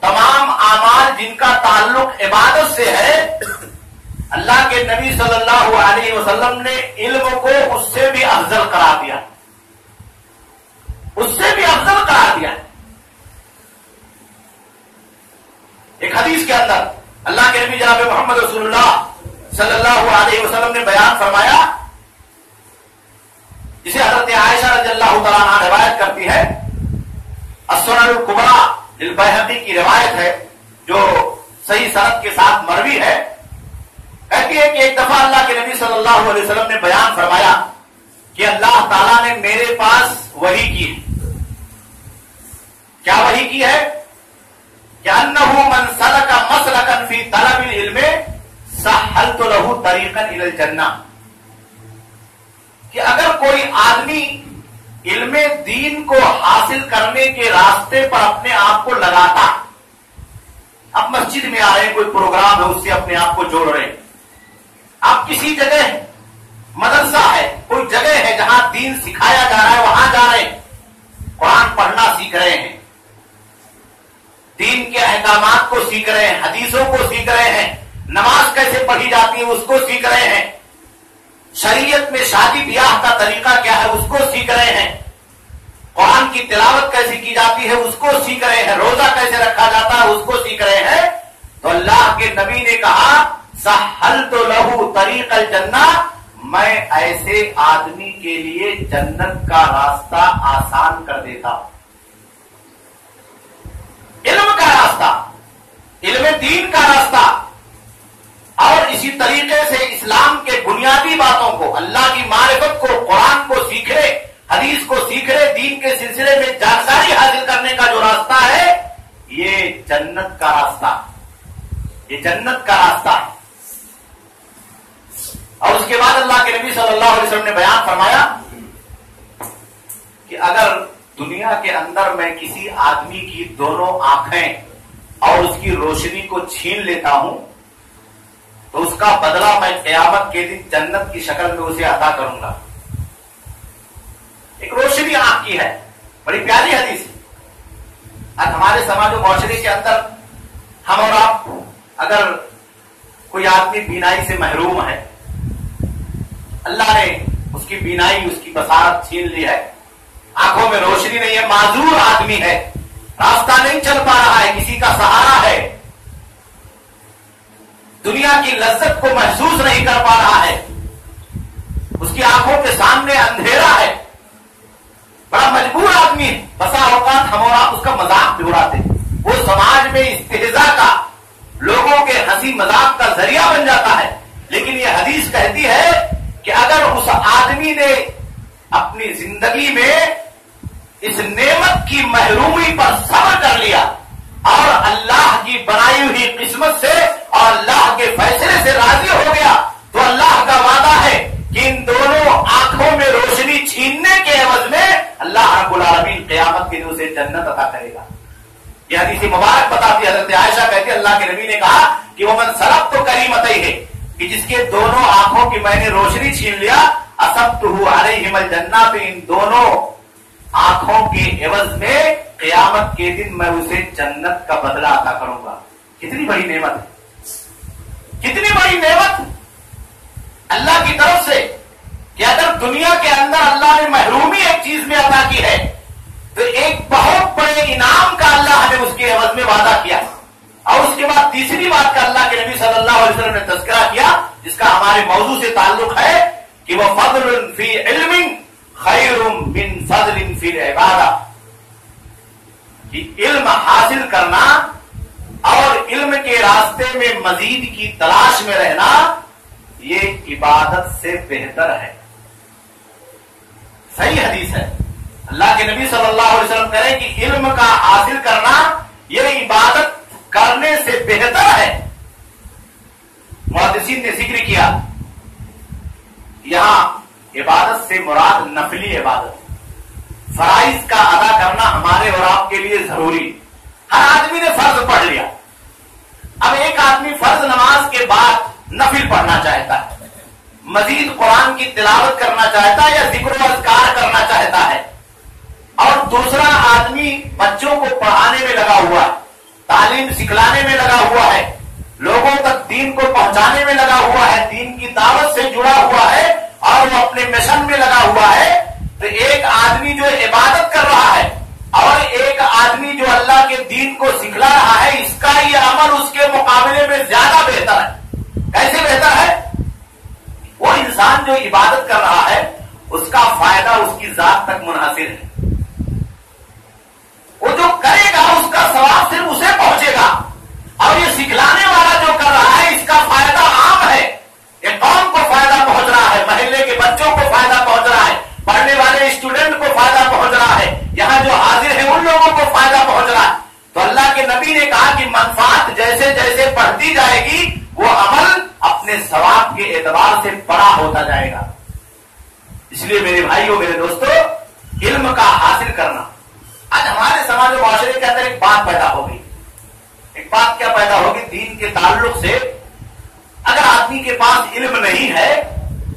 تمام اعمال جن کا تعلق عبادت سے ہے اللہ کے نبی صلی اللہ علیہ وسلم نے علم کو اس سے بھی افضل کرا دیا۔ اس سے بھی افضل کرا دیا۔ ایک حدیث کے اندر اللہ کے نبی جناب محمد رسول اللہ صلی اللہ علیہ وسلم نے بیان فرمایا، جسے حضرت عائشہ رضی اللہ تعالیٰ روایت کرتی ہے القبرا البحتی کی روایت ہے، جو صحیح صنعت کے ساتھ مروی ہے۔ کہتی ہے کہ ایک دفعہ اللہ کے نبی صلی اللہ علیہ وسلم نے بیان فرمایا کہ اللہ تعالیٰ نے میرے پاس وہی کی کیا وہی کی ہے؟ من سلک مسلکن فی طلب العلم سحلت له طریقا الى الجنہ۔ کہ اگر کوئی آدمی علم دین کو حاصل کرنے کے راستے پر اپنے آپ کو لگاتا، اب مسجد میں آ رہے کوئی پروگرام ہے، اس سے اپنے آپ کو جوڑ رہے آپ کسی جگہ مدرسہ ہے، کوئی جگہ ہے جہاں دین سکھایا جا رہا ہے، وہاں جا رہے ہیں۔ قرآن پڑھنا سیکھ رہے ہیں۔ دین کے احکامات کو سیکھ رہے ہیں، حدیثوں کو سیکھ رہے ہیں۔ نماز کیسے پڑھی جاتی ہے، اس کو سیکھ رہے ہیں۔ شریعت میں شادی بیاہ کا طریقہ کیا ہے، اس کو سیکھ رہے ہیں۔ قرآن کی تلاوت کیسے کی جاتی ہے، اس کو سیکھ رہے ہیں۔ روزہ کیسے رکھا جاتا ہے، اس کو سیکھ رہے ہیں۔ تو اللہ کے نبی نے کہا سہل تو لہو طریق الجنہ میں ایسے آدمی کے لیے جنت کا راستہ آسان کر دیتا ہوں۔ علم کا راستہ، علم دین کا راستہ، اور اسی طریقے سے اسلام کے بنیادی باتوں کو، اللہ کی معرفت کو، قرآن کو سیکھے، حدیث کو سیکھے، دین کے سلسلے میں جانکاری حاصل کرنے کا جو راستہ ہے، یہ جنت کا راستہ۔ یہ جنت کا راستہ ہے۔ اور اس کے بعد اللہ کے نبی صلی اللہ علیہ وسلم نے بیان فرمایا کہ اگر دنیا کے اندر میں کسی آدمی کی دونوں آنکھیں اور اس کی روشنی کو چھین لیتا ہوں، تو اس کا بدلہ میں قیامت کے دن جنت کی شکل میں اسے عطا کروں گا۔ ایک روشنی آنکھ کی ہے، بڑی پیاری حدیث۔ آج ہمارے سماج و معاشرے کے اندر ہم اور آپ، اگر کوئی آدمی بینائی سے محروم ہے اللہ نے اس کی بینائی، اس کی بسارت چھین لی ہے۔ آنکھوں میں روشنی نہیں ہے، معذور آدمی ہے۔ راستہ نہیں چل پا رہا ہے، کسی کا سہارا ہے۔ دنیا کی لذت کو محسوس نہیں کر پا رہا ہے۔ اس کی آنکھوں کے سامنے اندھیرا ہے۔ بڑا مجبور آدمی بسا اوقات ہم اور آپ اس کا مذاق بھی اڑاتے وہ سماج میں استحزا کا، لوگوں کے ہنسی مذاق کا ذریعہ بن جاتا ہے۔ لیکن یہ حدیث کہتی ہے کہ اگر اس آدمی نے اپنی زندگی میں اس نعمت کی محرومی پر صبر کر لیا اور اللہ کی بنائی ہوئی قسمت سے اور اللہ کے فیصلے سے راضی ہو گیا، تو اللہ کا وعدہ ہے کہ ان دونوں آنکھوں میں روشنی چھیننے کے عوض میں اللہ رب العالمین قیامت کے دن اسے جنت عطا کرے گا۔ یہ حدیث مبارک بتاتی حضرت عائشہ کہتی اللہ کے نبی نے کہا کہ وہ من سرب تو کریمت ہی ہے کہ جس کے دونوں آنکھوں کی میں نے روشنی چھین لیا اسب تو ہمل جنا تو ان دونوں آنکھوں کے عوض میں قیامت کے دن میں اسے جنت کا بدلہ عطا کروں گا۔ کتنی بڑی نعمت ہے۔ کتنی بڑی نعمت۔ اللہ کی طرف سے کہ اگر دنیا کے اندر اللہ نے محرومی ایک چیز میں عطا کی ہے، تو ایک بہت بڑے انعام کا اللہ نے اس کے عوض میں وعدہ کیا۔ اور اس کے بعد تیسری بات کا اللہ کے نبی صلی اللہ علیہ وسلم نے تذکرہ کیا، جس کا ہمارے موضوع سے تعلق ہے کہ وہ فضل فی علم خیر من فضل فی عبادہ کہ علم حاصل کرنا اور علم کے راستے میں مزید کی تلاش میں رہنا، یہ عبادت سے بہتر ہے۔ صحیح حدیث ہے۔ اللہ کے نبی صلی اللہ علیہ وسلم کریں کہ علم کا حاصل کرنا، یہ عبادت کرنے سے بہتر ہے۔ محدثین نے ذکر کیا۔ یہاں عبادت سے مراد نفلی عبادت۔ فرائض کا ادا کرنا ہمارے اور آپ کے لیے ضروری۔ ہر آدمی نے فرض پڑھ لیا۔ اب ایک آدمی فرض نماز کے بعد نفل پڑھنا چاہتا ہے۔ مزید قرآن کی تلاوت کرنا چاہتا ہے یا ذکر و اذکار کرنا چاہتا ہے۔ اور دوسرا آدمی بچوں کو پڑھانے میں لگا ہوا ہے۔ تعلیم سکھلانے میں لگا ہوا ہے۔ لوگوں تک دین کو پہنچانے میں لگا ہوا ہے۔ دین کی دعوت سے جڑا ہوا ہے اور وہ اپنے مشن میں لگا ہوا ہے۔ تو ایک آدمی جو عبادت کر رہا ہے اور ایک آدمی جو اللہ کے دین کو سکھلا رہا ہے، اس کا یہ عمل اس کے مقابلے میں زیادہ بہتر ہے۔ کیسے بہتر ہے؟ وہ انسان جو عبادت کر رہا ہے، اس کا فائدہ اس کی ذات تک منحصر ہے۔ وہ جو کرے گا، اس کا ثواب صرف اسے پہنچے گا۔ اور یہ سکھلانے والا جو کر رہا ہے، اس کا فائدہ عام ہے۔ یہ قوم کو فائدہ پہنچ رہا ہے، محلے کے بچوں کو فائدہ پہنچ رہا ہے، پڑھنے والے اسٹوڈنٹ کو فائدہ پہنچ رہا ہے۔ یہاں جو حاضر ہیں، ان لوگوں کو فائدہ پہنچ رہا ہے۔ تو اللہ کے نبی نے کہا کہ منفاط جیسے جیسے بڑھتی جائے گی، وہ عمل اپنے ثواب کے اعتبار سے بڑا ہوتا جائے گا۔ اس لیے میرے بھائیوں، میرے دوستوں، علم کا حاصل کرنا۔ آج ہمارے سماج و معاشرے کے اندر ایک بات پیدا ہوگی۔ ایک بات کیا پیدا ہوگی؟ دین کے تعلق سے۔ اگر آدمی کے پاس علم نہیں ہے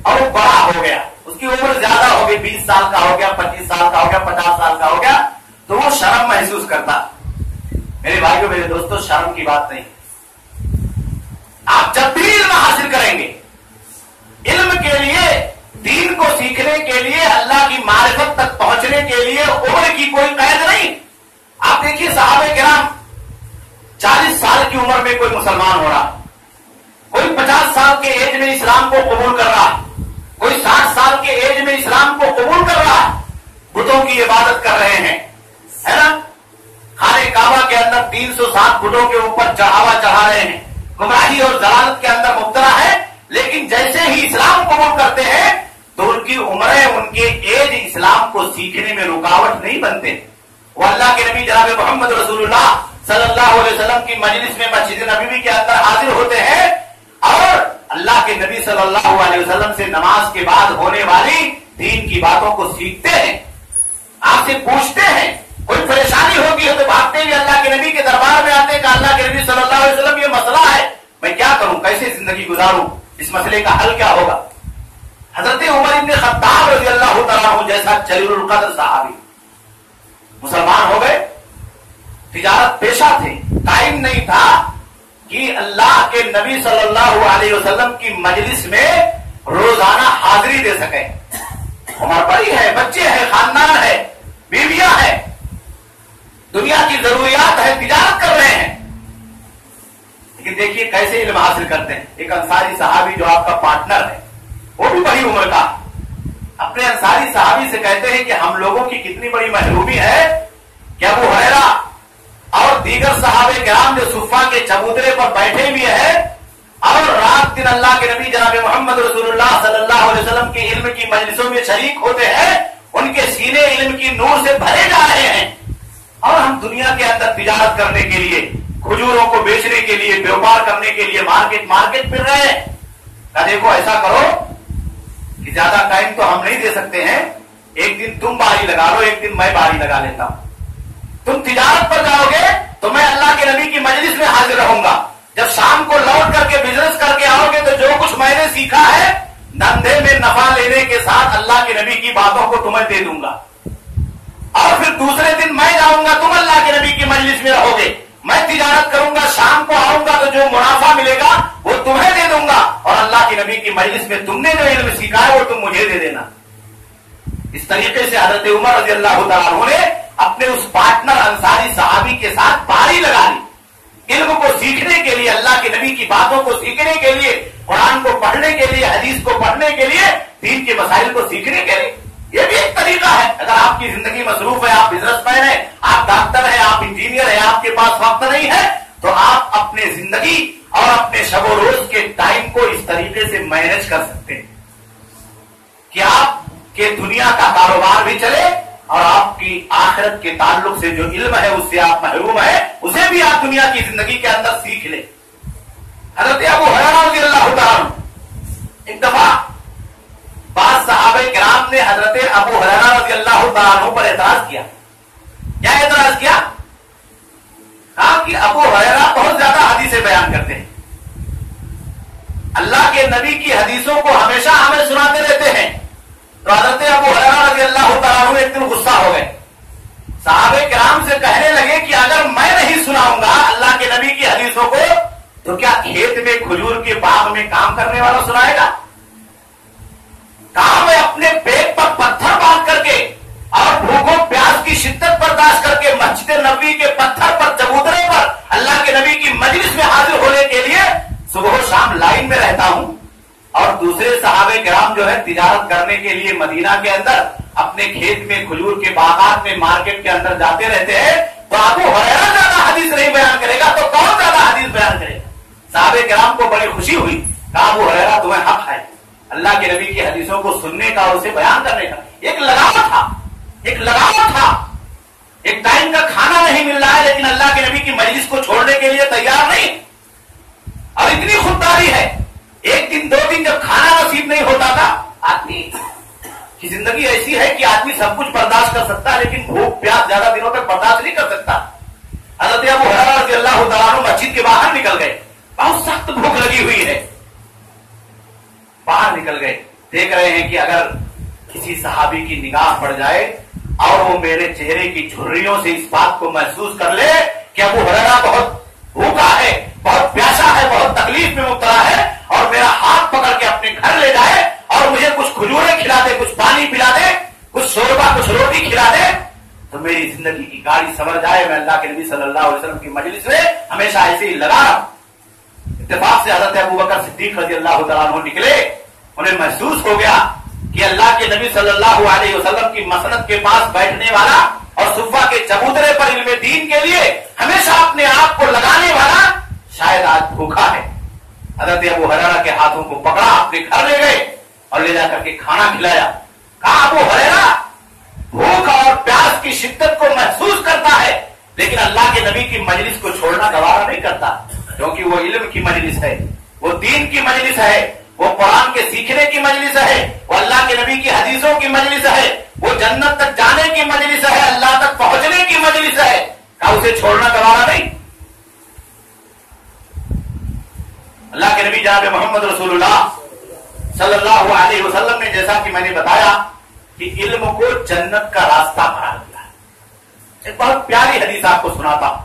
اور وہ بڑا ہو گیا، اس کی عمر زیادہ ہو گئی، بیس سال کا ہو گیا، پچیس سال کا ہو گیا، پچاس سال کا ہو گیا، تو وہ شرم محسوس کرتا۔ میرے بھائیوں میرے دوستوں شرم کی بات نہیں۔ آپ جب بھی علم حاصل کریں گے، علم کے لیے دین کو سیکھنے کے لیے، اللہ کی معرفت تک پہنچنے کے لیے عمر کی کوئی قید نہیں۔ آپ دیکھیے صحابہ کرام، چالیس سال کی عمر میں کوئی مسلمان ہو رہا، کوئی پچاس سال کے ایج میں اسلام کو قبول کر رہا، کوئی ساٹھ سال کے ایج میں اسلام کو قبول کر رہا ہے بتوں کی عبادت کر رہے ہیں۔ ہے نا؟ خانے کعبہ کے اندر تین سو سات بتوں کے اوپر چڑھاوا چڑھا رہے ہیں۔ گمراہی اور ضلالت کے اندر مبتلا ہے، لیکن جیسے ہی اسلام قبول کرتے ہیں تو ان کی عمریں، ان کے ایج اسلام کو سیکھنے میں رکاوٹ نہیں بنتے۔ وہ اللہ کے نبی جناب محمد رسول اللہ صلی اللہ علیہ وسلم کی مجلس میں مسجد نبی کے اندر حاضر ہوتے ہیں اور اللہ کے نبی صلی اللہ علیہ وسلم سے نماز کے بعد ہونے والی دین کی باتوں کو سیکھتے ہیں، آپ سے پوچھتے ہیں۔ کوئی پریشانی ہوگی تو بھاگتے ہوئے اللہ کے نبی کے دربار میں آتے کہ اللہ کے نبی صلی اللہ علیہ وسلم یہ مسئلہ ہے۔ میں کیا کروں؟ کیسے زندگی گزاروں؟ اس مسئلے کا حل کیا ہوگا؟ حضرت عمر ابن خطاب رضی اللہ تعالیٰ جیسا جلیل القدر صحابی۔ مسلمان ہو گئے، تجارت پیشہ تھے، ٹائم نہیں تھا کہ اللہ کے نبی صلی اللہ علیہ وسلم کی مجلس میں روزانہ حاضری دے سکے عمر بڑی ہے، بچے ہیں، خاندان ہے، بیویاں ہیں۔ دنیا کی ضروریات ہے تجارت کر رہے ہیں۔ لیکن دیکھیے کیسے علم حاصل کرتے ہیں۔ ایک انصاری صحابی جو آپ کا پارٹنر ہے۔ وہ بھی بڑی عمر کا۔ اپنے انصاری صحابی سے کہتے ہیں کہ ہم لوگوں کی کتنی بڑی محرومی ہے کیا وہ حیرا اور دیگر صحابہ کرام جو صفا کے چبوترے پر بیٹھے ہوئے ہیں، اور رات دن اللہ کے نبی جناب محمد رسول اللہ صلی اللہ علیہ وسلم کے علم کی مجلسوں میں شریک ہوتے ہیں، ان کے سینے علم کی نور سے بھرے جا رہے ہیں۔ اور ہم دنیا کے اندر تجارت کرنے کے لیے، کھجوروں کو بیچنے کے لیے ویوپار کرنے کے لیے مارکیٹ مارکیٹ پھر رہے ہیں۔ دیکھو، ایسا کرو کہ زیادہ ٹائم تو ہم نہیں دے سکتے ہیں۔ ایک دن تم باری لگا لو، ایک دن میں باری لگا لیتا ہوں۔ تم تجارت پر جاؤ گے تو میں اللہ کے نبی کی مجلس میں حاضر رہوں گا۔ جب شام کو لوٹ کر کے بزنس کر کے آؤ گے تو جو کچھ میں نے سیکھا ہے، دھندے میں نفع لینے کے ساتھ اللہ کے نبی کی باتوں کو تمہیں دے دوں گا۔ اور پھر دوسرے دن میں جاؤں گا، تم اللہ کے نبی کی مجلس میں رہو گے۔ میں تجارت کروں گا، شام کو آؤں گا تو جو منافع ملے گا، وہ تمہیں دے دوں گا۔ اور اللہ کے نبی کی مجلس میں تم نے جو علم سیکھا ہے، وہ تم مجھے دے دینا۔ اس طریقے سے حضرت عمر رضی اللہ تعالیٰ نے اپنے اس پارٹنر انصاری صحابی کے ساتھ باری لگا لی۔ علم کو سیکھنے کے لیے، اللہ کے نبی کی باتوں کو سیکھنے کے لیے، قرآن کو پڑھنے کے لیے، حدیث کو پڑھنے کے لیے، دین کے مسائل کو سیکھنے کے لیے۔ یہ بھی ایک طریقہ ہے۔ اگر آپ کی زندگی مصروف ہے، آپ بزنس مین ہیں، آپ ڈاکٹر ہیں، آپ انجینئر ہیں، آپ کے پاس وقت نہیں ہے، تو آپ اپنے زندگی اور اپنے شب و روز کے ٹائم کو اس طریقے سے مینج کر سکتے ہیں۔ کہ آپ کے دنیا کا کاروبار بھی چلے اور آپ کی آخرت کے تعلق سے جو علم ہے، اس سے آپ محروم ہے اسے بھی آپ دنیا کی زندگی کے اندر سیکھ لیں۔ حضرت ابو رضی اللہ تعالیٰ ایک دفعہ بعض صحابہ کرام نے حضرت ابو حرانہ رضی اللہ تعالیٰ پر اعتراض کیا۔ کیا اعتراض کیا؟ کہا کہ ابو حرا بہت زیادہ حدیثیں بیان کرتے ہیں۔ اللہ کے نبی کی حدیثوں کو ہمیشہ ہمیں سناتے رہتے ہیں۔ تو حضرت ابو حرا رضی اللہ تعالیٰ ایک دن غصہ ہو گئے۔ صحابہ کرام سے کہنے لگے کہ اگر میں نہیں سناؤں گا اللہ کے نبی کی حدیثوں کو، تو کیا کھیت میں کھجور کے باغ میں کام کرنے والا سنائے گا؟ کہا میں اپنے پیٹ پر پتھر باندھ کر کے اور بھوکوں پیاس کی شدت برداشت کر کے مسجد نبی کے پتھر پر چبوترے پر اللہ کے نبی کی مجلس میں حاضر ہونے کے لیے صبح و شام لائن میں رہتا ہوں اور دوسرے صحابہ کرام جو ہے تجارت کرنے کے لیے مدینہ کے اندر اپنے کھیت میں، کھجور کے باغات میں، مارکیٹ کے اندر جاتے رہتے ہیں تو آپ کو زیادہ حدیث نہیں بیان کرے گا تو کون زیادہ حدیث بیان کرے گا؟ صحابہ کرام کو بڑی خوشی ہوئی، کہا وہ حیرا تمہیں حق ہے۔ اللہ کے نبی کی حدیثوں کو سننے کا اور اسے بیان کرنے کا ایک لگاؤ تھا، ایک لگاؤ تھا۔ ایک ٹائم کا کھانا نہیں مل رہا ہے، لیکن اللہ کے نبی کی مجلس کو چھوڑنے کے لیے تیار نہیں۔ اور اتنی خودداری ہے۔ ایک دن، دو دن جب کھانا نصیب نہیں ہوتا تھا، آدمی کی زندگی ایسی ہے کہ آدمی سب کچھ برداشت کر سکتا ہے، لیکن بھوک، پیاس زیادہ دنوں تک برداشت نہیں کر سکتا۔ حضرت ابو رضی اللہ تعالیٰ مسجد کے باہر نکل گئے۔ بہت سخت بھوک لگی ہوئی ہے۔ باہر نکل گئے۔ دیکھ رہے ہیں کہ اگر کسی صحابی کی نگاہ پڑ جائے اور وہ میرے چہرے کی جھریوں سے اس بات کو محسوس کر لے کہ ابو ہرنا بہت بھوکا ہے، بہت پیاسا ہے، بہت تکلیف میں مبتلا ہے اور میرا ہاتھ پکڑ کے اپنے گھر لے جائے اور مجھے کچھ کھجورے کھلا دے، کچھ پانی پلا دے، کچھ شوربا کچھ روٹی کھلا دے۔ تو میری زندگی کی گاڑی سمر جائے۔ میں اللہ کے نبی صلی اللہ علیہ وسلم کی مجلس میں ہمیشہ ایسے ہی لگا رہا ہوں۔ اتفاق سے حضرت ابو بکر صدیق رضی اللہ تعالیٰ نکلے۔ انہیں محسوس ہو گیا کہ اللہ کے نبی صلی اللہ علیہ وسلم کی مسنت کے پاس بیٹھنے والا اور صفا کے چبوترے پر علم دین کے لیے ہمیشہ اپنے آپ کو لگانے والا شاید آج بھوکا ہے۔ حضرت ابو حرارا کے ہاتھوں کو پکڑا، اپنے گھر لے گئے اور لے جا کر کے کھانا کھلایا۔ کہا، ابو حرارا بھوک اور پیاس کی شدت کو محسوس کرتا ہے، لیکن اللہ کے نبی کی مجلس کو چھوڑنا گوارا نہیں کرتا، کیونکہ وہ علم کی مجلس ہے، وہ دین کی مجلس ہے۔ وہ قرآن کے سیکھنے کی مجلس ہے، وہ اللہ کے نبی کی حدیثوں کی مجلس ہے، وہ جنت تک جانے کی مجلس ہے، اللہ تک پہنچنے کی مجلس ہے۔ کیا اسے چھوڑنا گوارا نہیں؟ اللہ کے نبی جناب محمد رسول اللہ صلی اللہ علیہ وسلم نے جیسا کہ میں نے بتایا کہ علم کو جنت کا راستہ قرار دیا ایک بہت پیاری حدیث آپ کو سناتا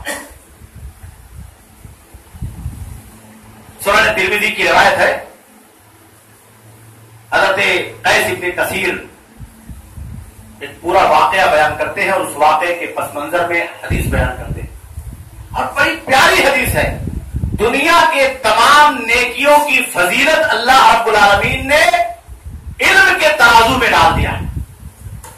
سنن ترمیدی کی روایت ہے حضرت قیس ابن کثیر ایک پورا واقعہ بیان کرتے ہیں اور اس واقعے کے پس منظر میں حدیث بیان کرتے ہیں۔ اور بڑی پیاری حدیث ہے۔ دنیا کے تمام نیکیوں کی فضیلت اللہ رب العالمین نے علم کے ترازو میں ڈال دیا ہے۔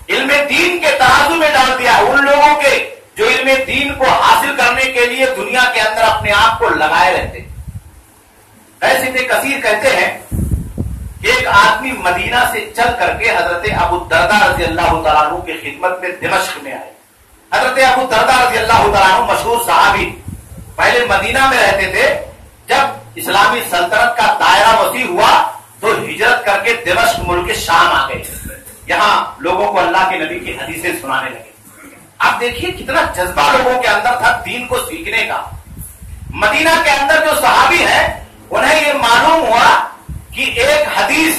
علم دین کے ترازو میں ڈال دیا ہے۔ ان لوگوں کے جو علم دین کو حاصل کرنے کے لیے دنیا کے اندر اپنے آپ کو لگائے رہتے ایسے کثیر کہتے ہیں ایک آدمی مدینہ سے چل کر کے حضرت ابو دردہ رضی اللہ تعالیٰ کی خدمت میں دمشق میں آئے۔ حضرت ابو دردہ رضی اللہ تعالیٰ مشہور صحابی پہلے مدینہ میں رہتے تھے۔ جب اسلامی سلطنت کا دائرہ وسیع ہوا تو ہجرت کر کے دمشق ملک شام آ گئے۔ یہاں لوگوں کو اللہ کے نبی کی حدیثیں سنانے لگے۔ آپ دیکھیے کتنا جذبہ لوگوں کے اندر تھا دین کو سیکھنے کا۔ مدینہ کے اندر جو صحابی ہے انہیں یہ معلوم ہوا کہ ایک حدیث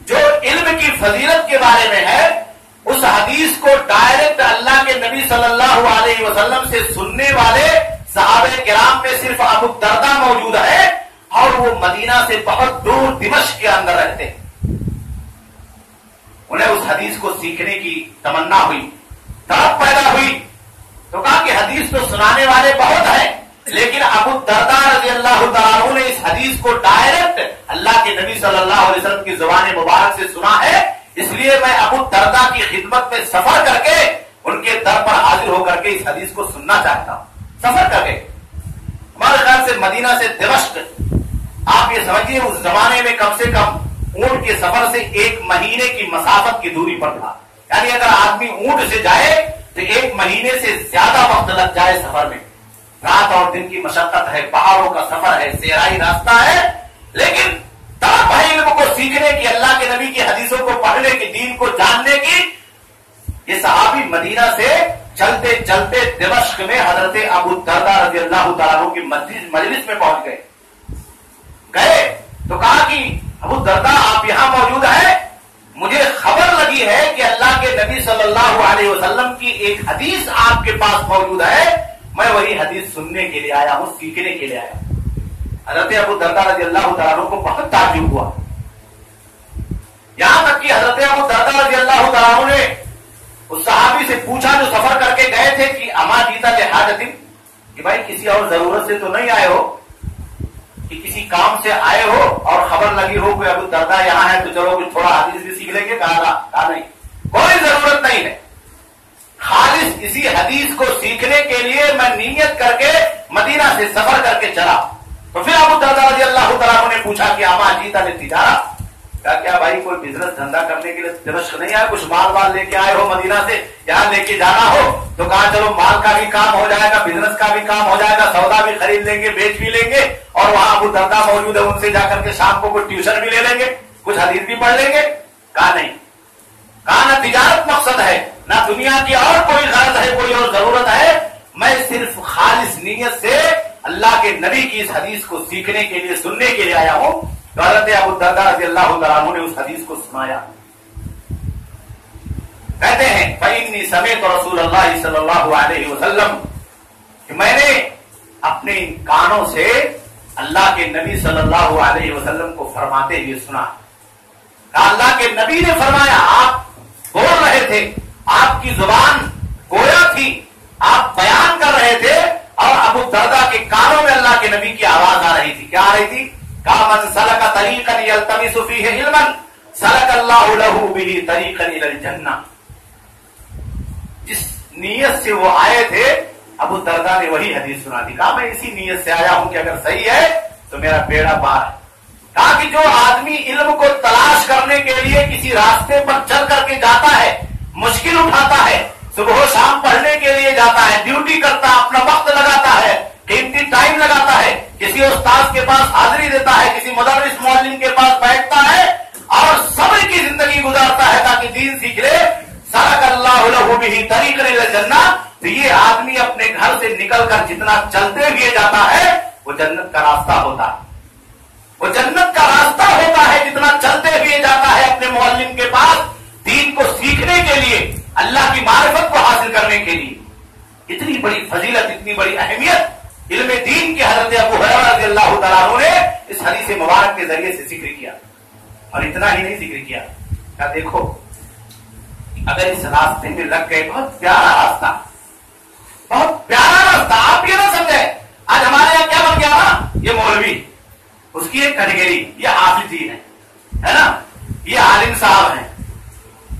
جو علم کی فضیلت کے بارے میں ہے، اس حدیث کو ڈائریکٹ اللہ کے نبی صلی اللہ علیہ وسلم سے سننے والے صحابہ کرام میں صرف ابو دردہ موجود ہے اور وہ مدینہ سے بہت دور دمش کے اندر رہتے ہیں۔ انہیں اس حدیث کو سیکھنے کی تمنا ہوئی طرف پیدا ہوئی۔ تو کہا کہ حدیث تو سنانے والے بہت ہیں۔ لیکن ابو دردار رضی اللہ تعالیٰ نے اس حدیث کو ڈائریکٹ اللہ کے نبی صلی اللہ علیہ وسلم کی زبان مبارک سے سنا ہے۔ اس لیے میں ابو دردا کی خدمت میں سفر کر کے ان کے در پر حاضر ہو کر کے اس حدیث کو سننا چاہتا ہوں۔ سفر کر کے۔ ہمارے خیال سے مدینہ سے دمشق، آپ یہ سمجھیے اس زمانے میں کم سے کم اونٹ کے سفر سے ایک مہینے کی مسافت کی دوری پر تھا۔ یعنی اگر آدمی اونٹ سے جائے تو ایک مہینے سے زیادہ وقت لگ جائے سفر میں۔ رات اور دن کی مشقت ہے، پہاڑوں کا سفر ہے، سیرائی راستہ ہے، لیکن طرف ہے علم کو سیکھنے کی، اللہ کے نبی کی حدیثوں کو پڑھنے کی، دین کو جاننے کی، یہ صحابی مدینہ سے چلتے چلتے دمشق میں حضرت ابو دردہ رضی اللہ تعالیٰ کی مجلس میں پہنچ گئے۔ گئے تو کہا کہ ابو دردہ، آپ یہاں موجود ہیں؟ مجھے خبر لگی ہے کہ اللہ کے نبی صلی اللہ علیہ وسلم کی ایک حدیث آپ کے پاس موجود ہے۔ میں وہی حدیث سننے کے لیے آیا ہوں، سیکھنے کے لیے آیا حضرت ابو دردا رضی اللہ تعالیٰ کو بہت تعجب ہوا۔ یہاں تک کہ حضرت ابو دردا رضی اللہ تعالیٰ نے اس صحابی سے پوچھا جو سفر کر کے گئے تھے کہ اما جیتا لحاظ کہ بھائی کسی اور ضرورت سے تو نہیں آئے ہو؟ کہ کسی کام سے آئے ہو اور خبر لگی ہو کہ ابو دردا یہاں ہے تو چلو تھوڑا حدیث بھی سیکھ لیں گے کہا نہیں۔ کوئی ضرورت نہیں ہے۔ خالص اسی حدیث کو سیکھنے کے لیے میں نیت کر کے مدینہ سے سفر کر کے چلا۔ تو پھر ابو دادا رضی اللہ تعالیٰ نے پوچھا کہ آما جیتا نے تجارا کہا کیا بھائی کوئی بزنس دھندا کرنے کے لیے دمشق نہیں آئے کچھ مال مال لے کے آئے ہو مدینہ سے؟ یہاں لے کے جانا ہو تو کہا چلو مال کا بھی کام ہو جائے گا، بزنس کا بھی کام ہو جائے گا، سودا بھی خرید لیں گے، بیچ بھی لیں گے اور وہاں ابو دردا موجود ہے، ان سے جا کر کے شام کو کوئی ٹیوشن بھی لے لیں گے، کچھ حدیث بھی پڑھ لیں گے؟ کہا نہیں۔ کہا نہ تجارت مقصد ہے۔ نہ دنیا کی اور کوئی غرض ہے، کوئی اور ضرورت ہے۔ میں صرف خالص نیت سے اللہ کے نبی کی اس حدیث کو سیکھنے کے لیے، سننے کے لیے آیا ہوں۔ حضرت ابو رضی اللہ تعالیٰ نے اس حدیث کو سنایا۔ کہتے ہیں، فَإِنِّي سَمِعْتُ رسول اللہ صلی اللہ علیہ وسلم۔ کہ میں نے اپنے کانوں سے اللہ کے نبی صلی اللہ علیہ وسلم کو فرماتے ہوئے سنا۔ اللہ کے نبی نے فرمایا، آپ بول رہے تھے۔ آپ کی زبان گویا تھی، آپ بیان کر رہے تھے اور ابو دردا کے کانوں میں اللہ کے نبی کی آواز آ رہی تھی۔ کیا آ رہی تھی؟ کامن سلک طریقن یلتمی سلک اللہ لہو بھی طریقن الجنہ. جس نیت سے وہ آئے تھے، ابو دردا نے وہی حدیث سنا دی۔ کہا، میں اسی نیت سے آیا ہوں کہ اگر صحیح ہے تو میرا بیڑا پار ہے۔ کہا کہ جو آدمی علم کو تلاش کرنے کے لیے کسی راستے پر چل کر کے جاتا ہے مشکل اٹھاتا ہے۔ صبح و شام پڑھنے کے لیے جاتا ہے ڈیوٹی کرتا ہے اپنا وقت لگاتا ہے۔ قیمتی ٹائم لگاتا ہے، کسی استاد کے پاس حاضری دیتا ہے، کسی مدرس معلم کے پاس بیٹھتا ہے اور صبر کی زندگی گزارتا ہے تاکہ دین سیکھ لے۔ سارا اللہ بھی طریقے جننا تو یہ آدمی اپنے گھر سے نکل کر جتنا چلتے ہوئے جاتا ہے، وہ جنت کا راستہ ہوتا۔ ہے وہ جنت کا راستہ ہوتا ہے جتنا چلتے ہوئے جاتا ہے اپنے معلم کے پاس۔ دین کو سیکھنے کے لیے اللہ کی معرفت کو حاصل کرنے کے لیے اتنی بڑی فضیلت، اتنی بڑی اہمیت علم دین کے حضرت ابو رضی اللہ تعالیٰ نے اس حدیث مبارک کے ذریعے سے ذکر کیا اور اتنا ہی نہیں ذکر کیا کیا دیکھو، اگر اس راستے میں لگ گئے بہت پیارا راستہ، بہت پیارا راستہ، آپ یہ نہ سمجھے آج ہمارے یہاں کیا بن گیا نا؟ یہ مولوی، اس کی ایک کیٹیگری یہ حافظین ہے نا؟ یہ عالم صاحب ہیں۔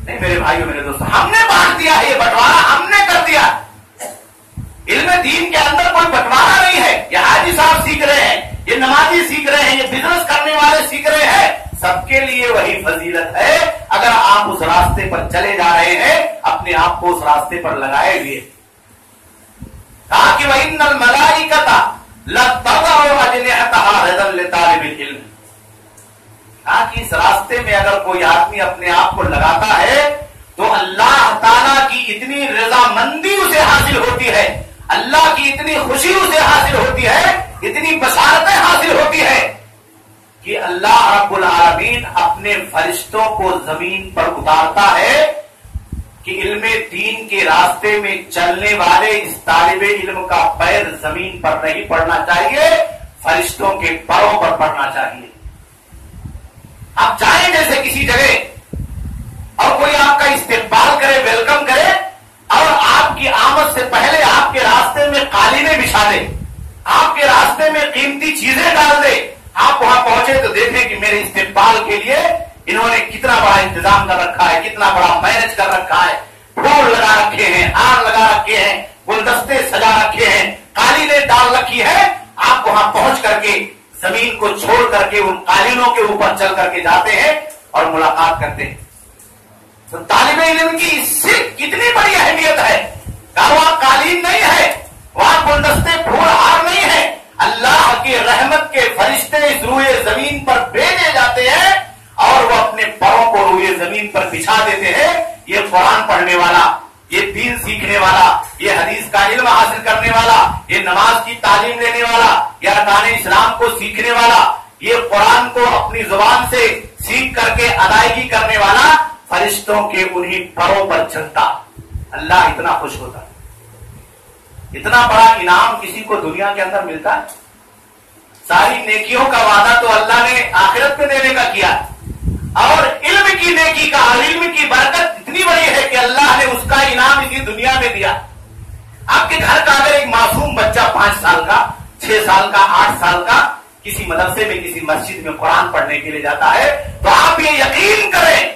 نہیں، میرے بھائیوں میرے دوست ہم نے بانٹ دیا ہے، یہ بٹوارا ہم نے کر دیا۔ علم دین کے اندر کوئی بٹوارا نہیں ہے، یہ حاجی صاحب سیکھ رہے ہیں، یہ نمازی سیکھ رہے ہیں، یہ بزنس کرنے والے سیکھ رہے ہیں، سب کے لیے وہی فضیلت ہے۔ اگر آپ اس راستے پر چلے جا رہے ہیں، اپنے آپ کو اس راستے پر لگائے ہوئے۔ کہا کہ وہ ان ملائی کا تھا علم کہا کہ اس راستے میں اگر کوئی آدمی اپنے آپ کو لگاتا ہے تو اللہ تعالی کی اتنی رضامندی اسے حاصل ہوتی ہے۔ اللہ کی اتنی خوشی اسے حاصل ہوتی ہے، اتنی بشارتیں حاصل ہوتی ہے کہ اللہ رب العالمین اپنے فرشتوں کو زمین پر اتارتا ہے کہ علم دین کے راستے میں چلنے والے اس طالب علم کا پیر زمین پر نہیں پڑنا چاہیے، فرشتوں کے پروں پر پڑنا چاہیے۔ آپ چاہیں جیسے کسی جگہ اور کوئی آپ کا استقبال کرے ویلکم کرے اور آپ کی آمد سے پہلے آپ کے راستے میں قالینیں بچھا دے، آپ کے راستے میں قیمتی چیزیں ڈال دے۔ آپ وہاں پہنچے تو دیکھیں کہ میرے استقبال کے لیے انہوں نے کتنا بڑا انتظام کر رکھا ہے، کتنا بڑا مینج کر رکھا ہے۔ پھول لگا رکھے ہیں ہار لگا رکھے ہیں، گلدستے سجا رکھے ہیں، قالینیں ڈال رکھی ہے آپ وہاں پہنچ کر کے زمین کو چھوڑ کر کے ان قالینوں کے اوپر چل کر کے جاتے ہیں اور ملاقات کرتے ہیں۔ تو طالب علم کی صرف کتنی بڑی اہمیت ہے۔ کہ وہاں قالین نہیں ہے، وہاں گلدستے پھول ہار نہیں ہے۔ اللہ کی رحمت کے فرشتے اس روئے زمین پر بھیجے جاتے ہیں اور وہ اپنے پروں کو روئے زمین پر بچھا دیتے ہیں۔ یہ قرآن پڑھنے والا یہ دین سیکھنے والا، یہ حدیث کا علم حاصل کرنے والا، یہ نماز کی تعلیم لینے والا یا ارکان اسلام کو سیکھنے والا، یہ قرآن کو اپنی زبان سے سیکھ کر کے ادائیگی کرنے والا فرشتوں کے انہیں پروں پر چلتا اللہ اتنا خوش ہوتا۔ اتنا بڑا انعام کسی کو دنیا کے اندر ملتا۔ ہے ساری نیکیوں کا وعدہ تو اللہ نے آخرت میں دینے کا کیا۔ اور علم کی نیکی کا علم کی برکت اتنی بڑی ہے کہ اللہ نے اس کا انعام اسی دنیا میں دیا۔ آپ کے گھر کا اگر ایک معصوم بچہ پانچ سال کا، چھ سال کا، آٹھ سال کا کسی مدرسے میں، کسی مسجد میں قرآن پڑھنے کے لیے جاتا ہے، تو آپ یہ یقین کریں،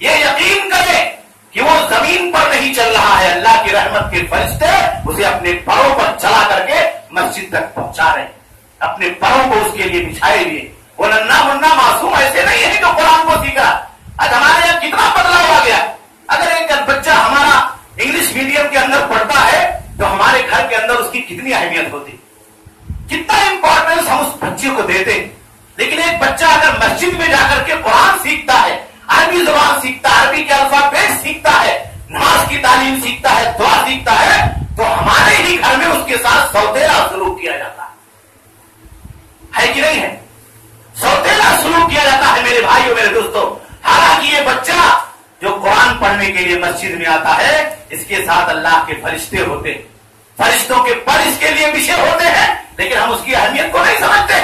یہ یقین کریں کہ وہ زمین پر نہیں چل رہا ہے۔ اللہ کی رحمت کے فرشتے اسے اپنے پروں پر چلا کر کے مسجد تک پہنچا رہے اپنے پروں کو اس کے لیے بچھائے ہوئے وہ ننا منا معصوم، ایسے نہیں ہے جو قرآن کو سیکھا۔ آج ہمارے یہاں کتنا بدلاؤ آ گیا۔ اگر ایک بچہ ہمارا انگلش میڈیم کے اندر پڑھتا ہے، تو ہمارے گھر کے اندر اس کی کتنی اہمیت ہوتی؟ کتنا امپورٹینس ہم اس بچے کو دیتے؟ لیکن ایک بچہ اگر مسجد میں جا کر کے قرآن سیکھتا ہے، عربی زبان سیکھتا ہے عربی کے الفابیٹ سیکھتا ہے، نماز کی تعلیم سیکھتا ہے، دعا سیکھتا ہے، تو ہمارے ہی گھر میں اس کے ساتھ سوتےلا سلوک کیا جاتا ہے کہ نہیں ہے؟ سوتےلا سلوک کیا جاتا ہے میرے بھائی اور میرے دوستوں۔ حالانکہ یہ بچہ جو قرآن پڑھنے کے لیے مسجد میں آتا ہے، اس کے ساتھ اللہ کے فرشتے ہوتے فرشتوں کے پر اس کے لیے پیچھے ہوتے ہیں، لیکن ہم اس کی اہمیت کو نہیں سمجھتے۔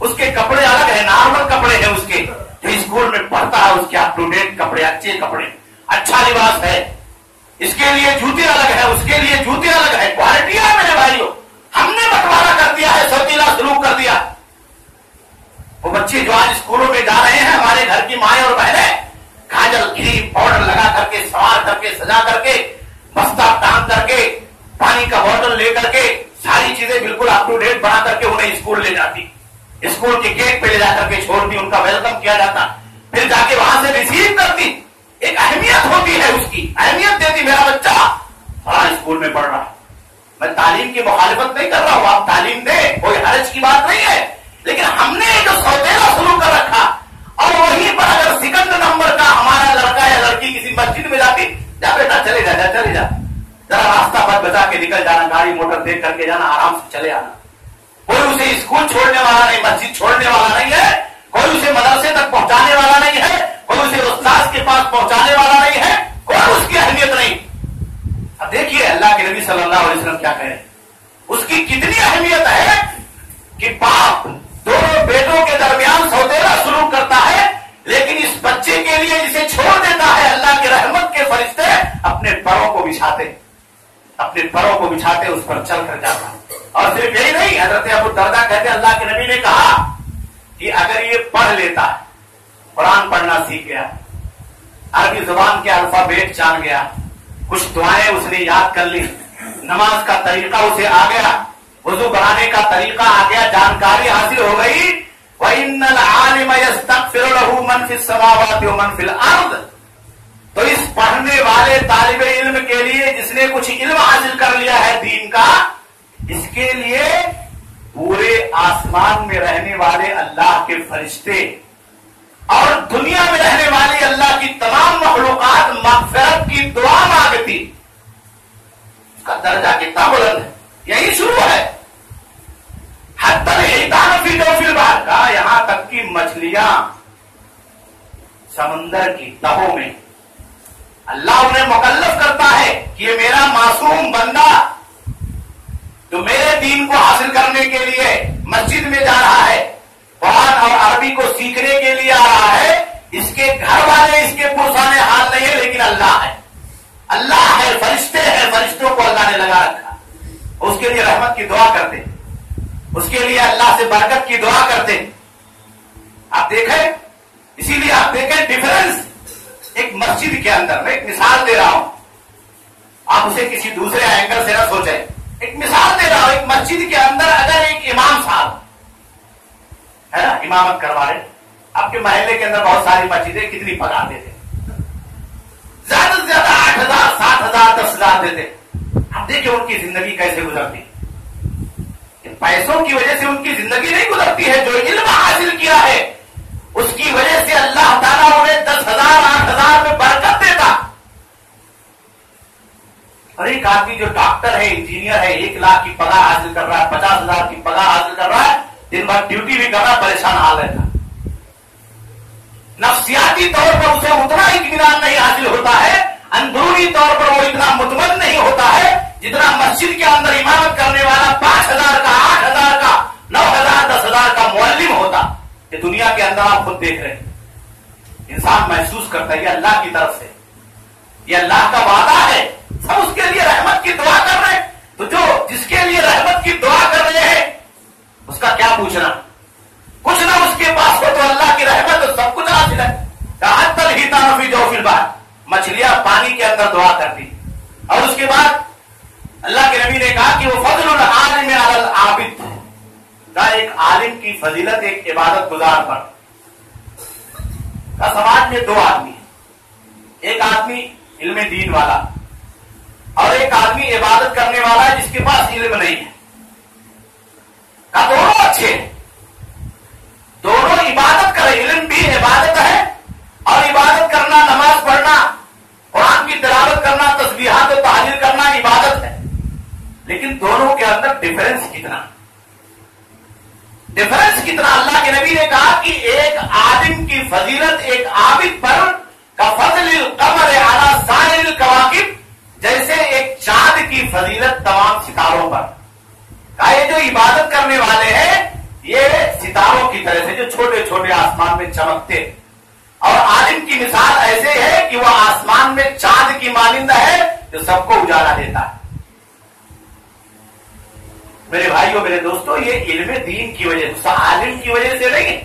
اس کے کپڑے الگ ہیں، نارمل کپڑے ہیں اس کے۔ جو اسکول میں پڑھتا ہے، اس کے اپ ٹو ڈیٹ کپڑے، اچھے کپڑے۔ اچھا لباس ہے۔ اس کے لیے جوتے الگ ہے اس کے لیے جوتے الگ ہے کوالٹی ہے میرے بھائیوں۔ ہم نے بٹوارا کر دیا ہے، سوتیلا سلوک کر دیا۔ وہ بچے جو آج اسکولوں میں جا رہے ہیں، ہمارے گھر کی مائیں اور بہنیں کاجل کریم پاؤڈر لگا کر کے، سوار کر کے، سجا کر کے، بستہ ٹانگ کر کے، پانی کا بوتل لے کر کے، ساری چیزیں بالکل اپ ٹو ڈیٹ بنا کر کے انہیں اسکول لے جاتی۔ اسکول کے گیٹ پہ لے جا کر کے چھوڑتی، ان کا ویلکم کیا جاتا۔ پھر جا کے وہاں سے ریسیو کرتی۔ ایک اہمیت ہوتی ہے اس کی۔ اہمیت دیتی، میرا بچہ ہاں اسکول میں پڑھ رہا میں تعلیم کی مخالفت نہیں کر رہا ہوں، آپ تعلیم دیں، کوئی حرج کی بات نہیں ہے۔ لیکن ہم نے جو سوتےلا شروع کر رکھا، اور وہیں پر اگر سیکنڈ نمبر کا ہمارا لڑکا یا لڑکی کسی مسجد میں جاتی، جا بیٹا، چلے جا جا، چلے جا۔ ذرا راستہ پر بچا کے نکل جانا، گاڑی، موٹر دیکھ کر کے جانا، آرام سے چلے آنا۔ کوئی اسے اسکول چھوڑنے والا نہیں، مسجد چھوڑنے والا نہیں ہے۔ کوئی اسے مدرسے تک پہنچانے والا نہیں ہے۔ کوئی اسے استاذ کے پاس پہنچانے والا نہیں ہے۔ کوئی اس کی اہمیت نہیں۔ اب دیکھیے اللہ کے نبی صلی اللہ علیہ وسلم کیا کہہ رہے اس کی کتنی اہمیت ہے کہ باپ دونوں بیٹوں کے درمیان سوتےلا سلوک کرتا ہے، لیکن اس بچے کے لیے جسے چھوڑ دیتا ہے۔ اللہ کے رحمت کے فرشتے اپنے پروں کو بچھاتے اپنے پروں کو بچھاتے اس پر چل کر جاتا اور صرف یہی نہیں، حضرت ابو دردا کہتے اللہ کے نبی نے کہا کہ اگر یہ پڑھ لیتا ہے، قرآن پڑھنا سیکھ گیا، عربی زبان کے الفابیٹ جان گیا، کچھ دعائیں اس نے یاد کر لی، نماز کا طریقہ اسے آ گیا وضو بنانے کا طریقہ آ گیا، جانکاری حاصل ہو گئی۔ وَإِنَّ الْعَالِمَ يَسْتَغْفِرُ لَهُ مَنْ فِي السَّمَاوَاتِ وَمَنْ فِي الْأَرْضِ۔ تو اس پڑھنے والے طالب علم کے لیے جس نے کچھ علم حاصل کر لیا ہے دین کا، اس کے لیے پورے آسمان میں رہنے والے اللہ کے فرشتے اور دنیا میں رہنے والی اللہ کی تمام مخلوقات مغفرت کی دعا مانگتی۔ اس کا درجہ کتنا بلند ہے۔ یہی شروع ہے حد تک فی بات کا یہاں تک کہ مچھلیاں سمندر کی تہوں میں. اللہ انہیں مکلف کرتا ہے کہ یہ میرا معصوم بندہ جو میرے دین کو حاصل کرنے کے لیے مسجد میں جا رہا ہے، قرآن اور عربی کو سیکھنے کے لیے آ رہا ہے، اس کے گھر والے اس کے پرسانے حال نہیں ہے لیکن اللہ ہے۔ اللہ ہے، فرشتے ہیں، فرشتوں کو اللہ نے لگا رکھا۔ اس کے لیے رحمت کی دعا کرتے اس کے لیے اللہ سے برکت کی دعا کرتے آپ دیکھیں، اسی لیے آپ دیکھیں ڈفرنس ایک مسجد کے اندر میں ایک مثال دے رہا ہوں۔ آپ اسے کسی دوسرے اینگل سے نہ سوچیں۔ ایک مثال دے رہا ہوں، ایک مسجد کے اندر اگر ایک امام صاحب، ہے نا، امامت کروا رہے آپ کے محلے کے اندر بہت ساری مسجدیں کتنی پگار دیتے زیادہ سے زیادہ آٹھ ہزار، سات ہزار، دس ہزار دیتے اب دیکھیں ان کی زندگی کیسے گزرتی۔ پیسوں کی وجہ سے ان کی زندگی نہیں گزرتی ہے، جو علم حاصل کیا ہے۔ اس کی وجہ سے اللہ تعالیٰ انہیں دس ہزار، آٹھ ہزار میں برکت دیتا۔ اور ایک آدمی جو ڈاکٹر ہے، انجینئر ہے، ایک لاکھ کی پگار حاصل کر رہا ہے، پچاس ہزار کی پگار حاصل کر رہا ہے، دن بھر ڈیوٹی بھی کر رہا ہے، پریشان حال رہتا۔ نفسیاتی طور پر اسے اتنا اطمینان نہیں حاصل ہوتا ہے، اندرونی طور پر وہ اتنا مطمئن نہیں ہوتا ہے جتنا مسجد کے اندر امامت کرنے والا پانچ ہزار کا، آٹھ ہزار کا، نو ہزار، دس ہزار کا معلم ہوتا یہ دنیا کے اندر آپ خود دیکھ رہے ہیں۔ انسان محسوس کرتا ہے یہ اللہ کی طرف سے۔ یہ اللہ کا وعدہ ہے۔ سب اس کے لیے رحمت کی دعا کر رہے ہیں۔ تو جو جس کے لیے رحمت کی دعا کر رہے ہیں، اس کا کیا پوچھنا؟ کچھ نہ اس کے پاس ہو تو اللہ کی رحمت تو سب کچھ حاصل ہے۔ کہاں تک ہی تعارفی جو پھر بات مچھلیاں پانی کے اندر دعا کرتی۔ اور اس کے بعد اللہ کے نبی نے کہا کہ وہ فضل العالم عابد کا ایک عالم کی فضیلت، ایک عبادت گزار پر۔ کا سماج میں دو آدمی ایک آدمی علم دین والا اور ایک آدمی عبادت کرنے والا جس کے پاس علم نہیں ہے۔ کا دونوں اچھے ہیں۔ دونوں عبادت کرے، علم بھی عبادت ہے اور عبادت کرنا، نماز پڑھنا، قرآن کی تلاوت کرنا تصویرات و تحریر کرنا عبادت ہے لیکن دونوں کے اندر ڈفرنس کتنا ڈفرنس کتنا اللہ کے نبی نے کہا کہ ایک عالم کی فضیلت، ایک عابد پر کا فضل القمر اعلی سائر القواقب جیسے ایک چاند کی فضیلت تمام ستاروں پر۔ کہا، یہ جو عبادت کرنے والے ہیں، یہ ستاروں کی طرح سے جو چھوٹے چھوٹے آسمان میں چمکتے۔ اور عالم کی مثال ایسے ہے کہ وہ آسمان میں چاند کی مانند ہے جو سب کو اجالا دیتا ہے۔ میرے بھائیوں، میرے دوستوں یہ علم دین کی وجہ سے، عالم کی وجہ سے نہیں۔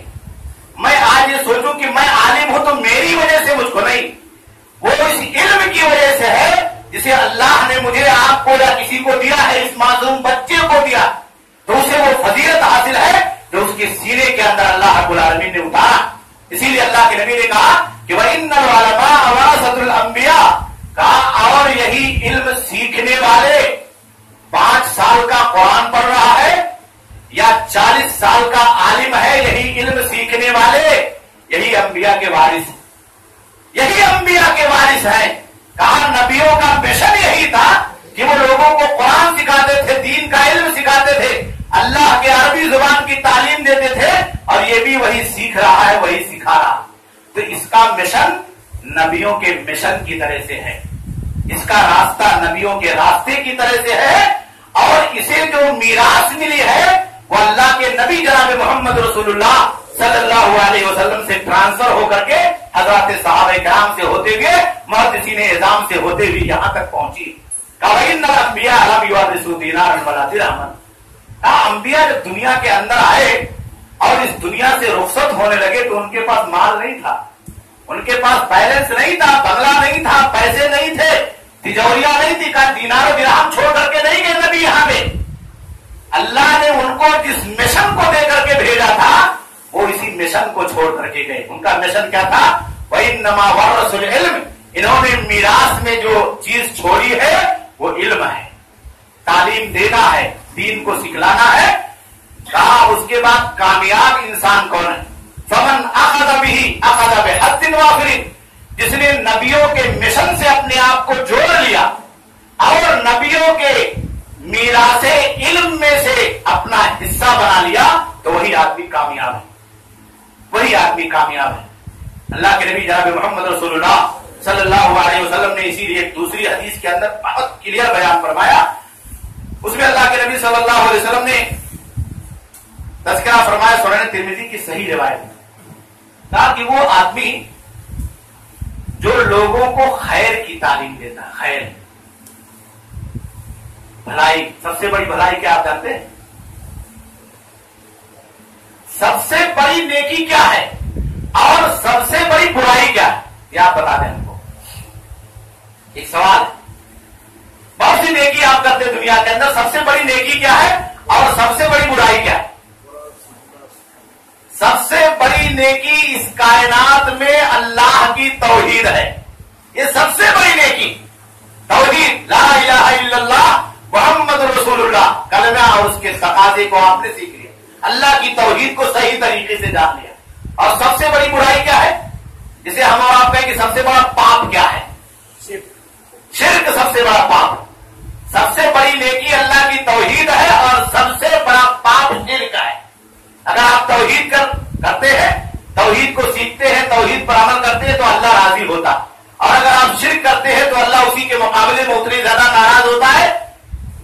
میں آج یہ سوچوں کہ میں عالم ہوں تو میری وجہ سے مجھ کو نہیں۔ وہ اس علم کی وجہ سے ہے جسے اللہ نے مجھے، آپ کو یا کسی کو دیا ہے، اس معصوم بچے کو دیا۔ تو اسے وہ فضیلت حاصل ہے جو اس کے سینے کے اندر اللہ رب العالمین نے اتارا۔ اسی لیے اللہ کے نبی نے کہا کہ وہ ان الانبیاء کہا، اور یہی علم سیکھنے والے پانچ سال کا قرآن پڑھ رہا ہے یا چالیس سال کا عالم ہے یہی علم سیکھنے والے، یہی انبیاء کے وارث یہی انبیاء کے وارث ہیں۔ کہا نبیوں کا مشن یہی تھا کہ وہ لوگوں کو قرآن سکھاتے تھے، دین کا علم سکھاتے تھے۔ اللہ کے عربی زبان کی تعلیم دیتے تھے اور یہ بھی وہی سیکھ رہا ہے، وہی سکھا رہا۔ تو اس کا مشن نبیوں کے مشن کی طرح سے ہے۔ اس کا راستہ نبیوں کے راستے کی طرح سے ہے اور اسے جو میراث ملی ہے وہ اللہ کے نبی جناب محمد رسول اللہ صلی اللہ علیہ وسلم سے ٹرانسفر ہو کر کے حضرات صحابہ کرام سے ہوتے ہوئے محدثین اعظام سے ہوتے ہوئے یہاں تک پہنچی۔ انبیاء انبیاء جب دنیا کے اندر آئے اور اس دنیا سے رخصت ہونے لگے تو ان کے پاس مال نہیں تھا۔ ان کے پاس بیلنس نہیں تھا، بنگلہ نہیں تھا، پیسے نہیں تھے۔ تجوریا نہیں تھی دینار و درہم چھوڑ کر کے نہیں گئے نبی یہاں پہ۔ اللہ نے ان کو جس مشن کو دے کر کے بھیجا تھا، وہ اسی مشن کو چھوڑ کر کے گئے۔ ان کا مشن کیا تھا؟ وہی نما ورسول علم انہوں نے میراث میں جو چیز چھوڑی ہے، وہ علم ہے۔ تعلیم دینا ہے، دین کو سکھلانا ہے۔ کہا اس کے بعد کامیاب انسان کون ہے؟ فمن اخذ بھی اخذ بحد وافرین جس نے نبیوں کے مشن سے اپنے آپ کو جوڑ لیا اور نبیوں کے میراث علم میں سے اپنا حصہ بنا لیا، تو وہی آدمی کامیاب ہے۔ وہی آدمی کامیاب ہے۔ اللہ کے نبی جناب محمد رسول اللہ صلی اللہ علیہ وسلم نے اسی لیے ایک دوسری حدیث کے اندر بہت کلیئر بیان فرمایا۔ اس میں اللہ کے نبی صلی اللہ علیہ وسلم نے تذکرہ فرمایا سورن ترمیزی کی صحیح روایت۔ کہا کہ وہ آدمی جو لوگوں کو خیر کی تعلیم دیتا ہے، خیر۔ بھلائی، سب سے بڑی بھلائی کیا آپ جانتے ہیں؟ سب سے بڑی نیکی کیا ہے اور سب سے بڑی برائی کیا ہے؟ یہ آپ بتا دیں ہم کو۔ ایک سوال بہت سی نیکی آپ کرتے دنیا کے اندر، سب سے بڑی نیکی کیا ہے اور سب سے بڑی برائی کیا ہے؟ سب سے بڑی نیکی اس کائنات میں اللہ کی توحید ہے۔ یہ سب سے بڑی نیکی۔ توحید لا الہ الا اللہ محمد رسول اللہ کلمہ اور اس کے تقاضے کو آپ نے سیکھ لیا۔ اللہ کی توحید کو صحیح طریقے سے جان لیا۔ اور سب سے بڑی برائی کیا ہے؟ جسے ہم اور آپ کہیں کہ سب سے بڑا پاپ کیا ہے؟ شرک سب سے بڑا پاپ۔ سب سے بڑی نیکی اللہ کی توحید ہے اور سب سے بڑا پاپ شرک ہے۔ اگر آپ توحید کر کرتے ہیں، توحید کو سیکھتے ہیں، توحید پر عمل کرتے ہیں، تو اللہ راضی ہوتا۔ اور اگر آپ شرک کرتے ہیں، تو اللہ اسی کے مقابلے میں اتنی زیادہ ناراض ہوتا ہے۔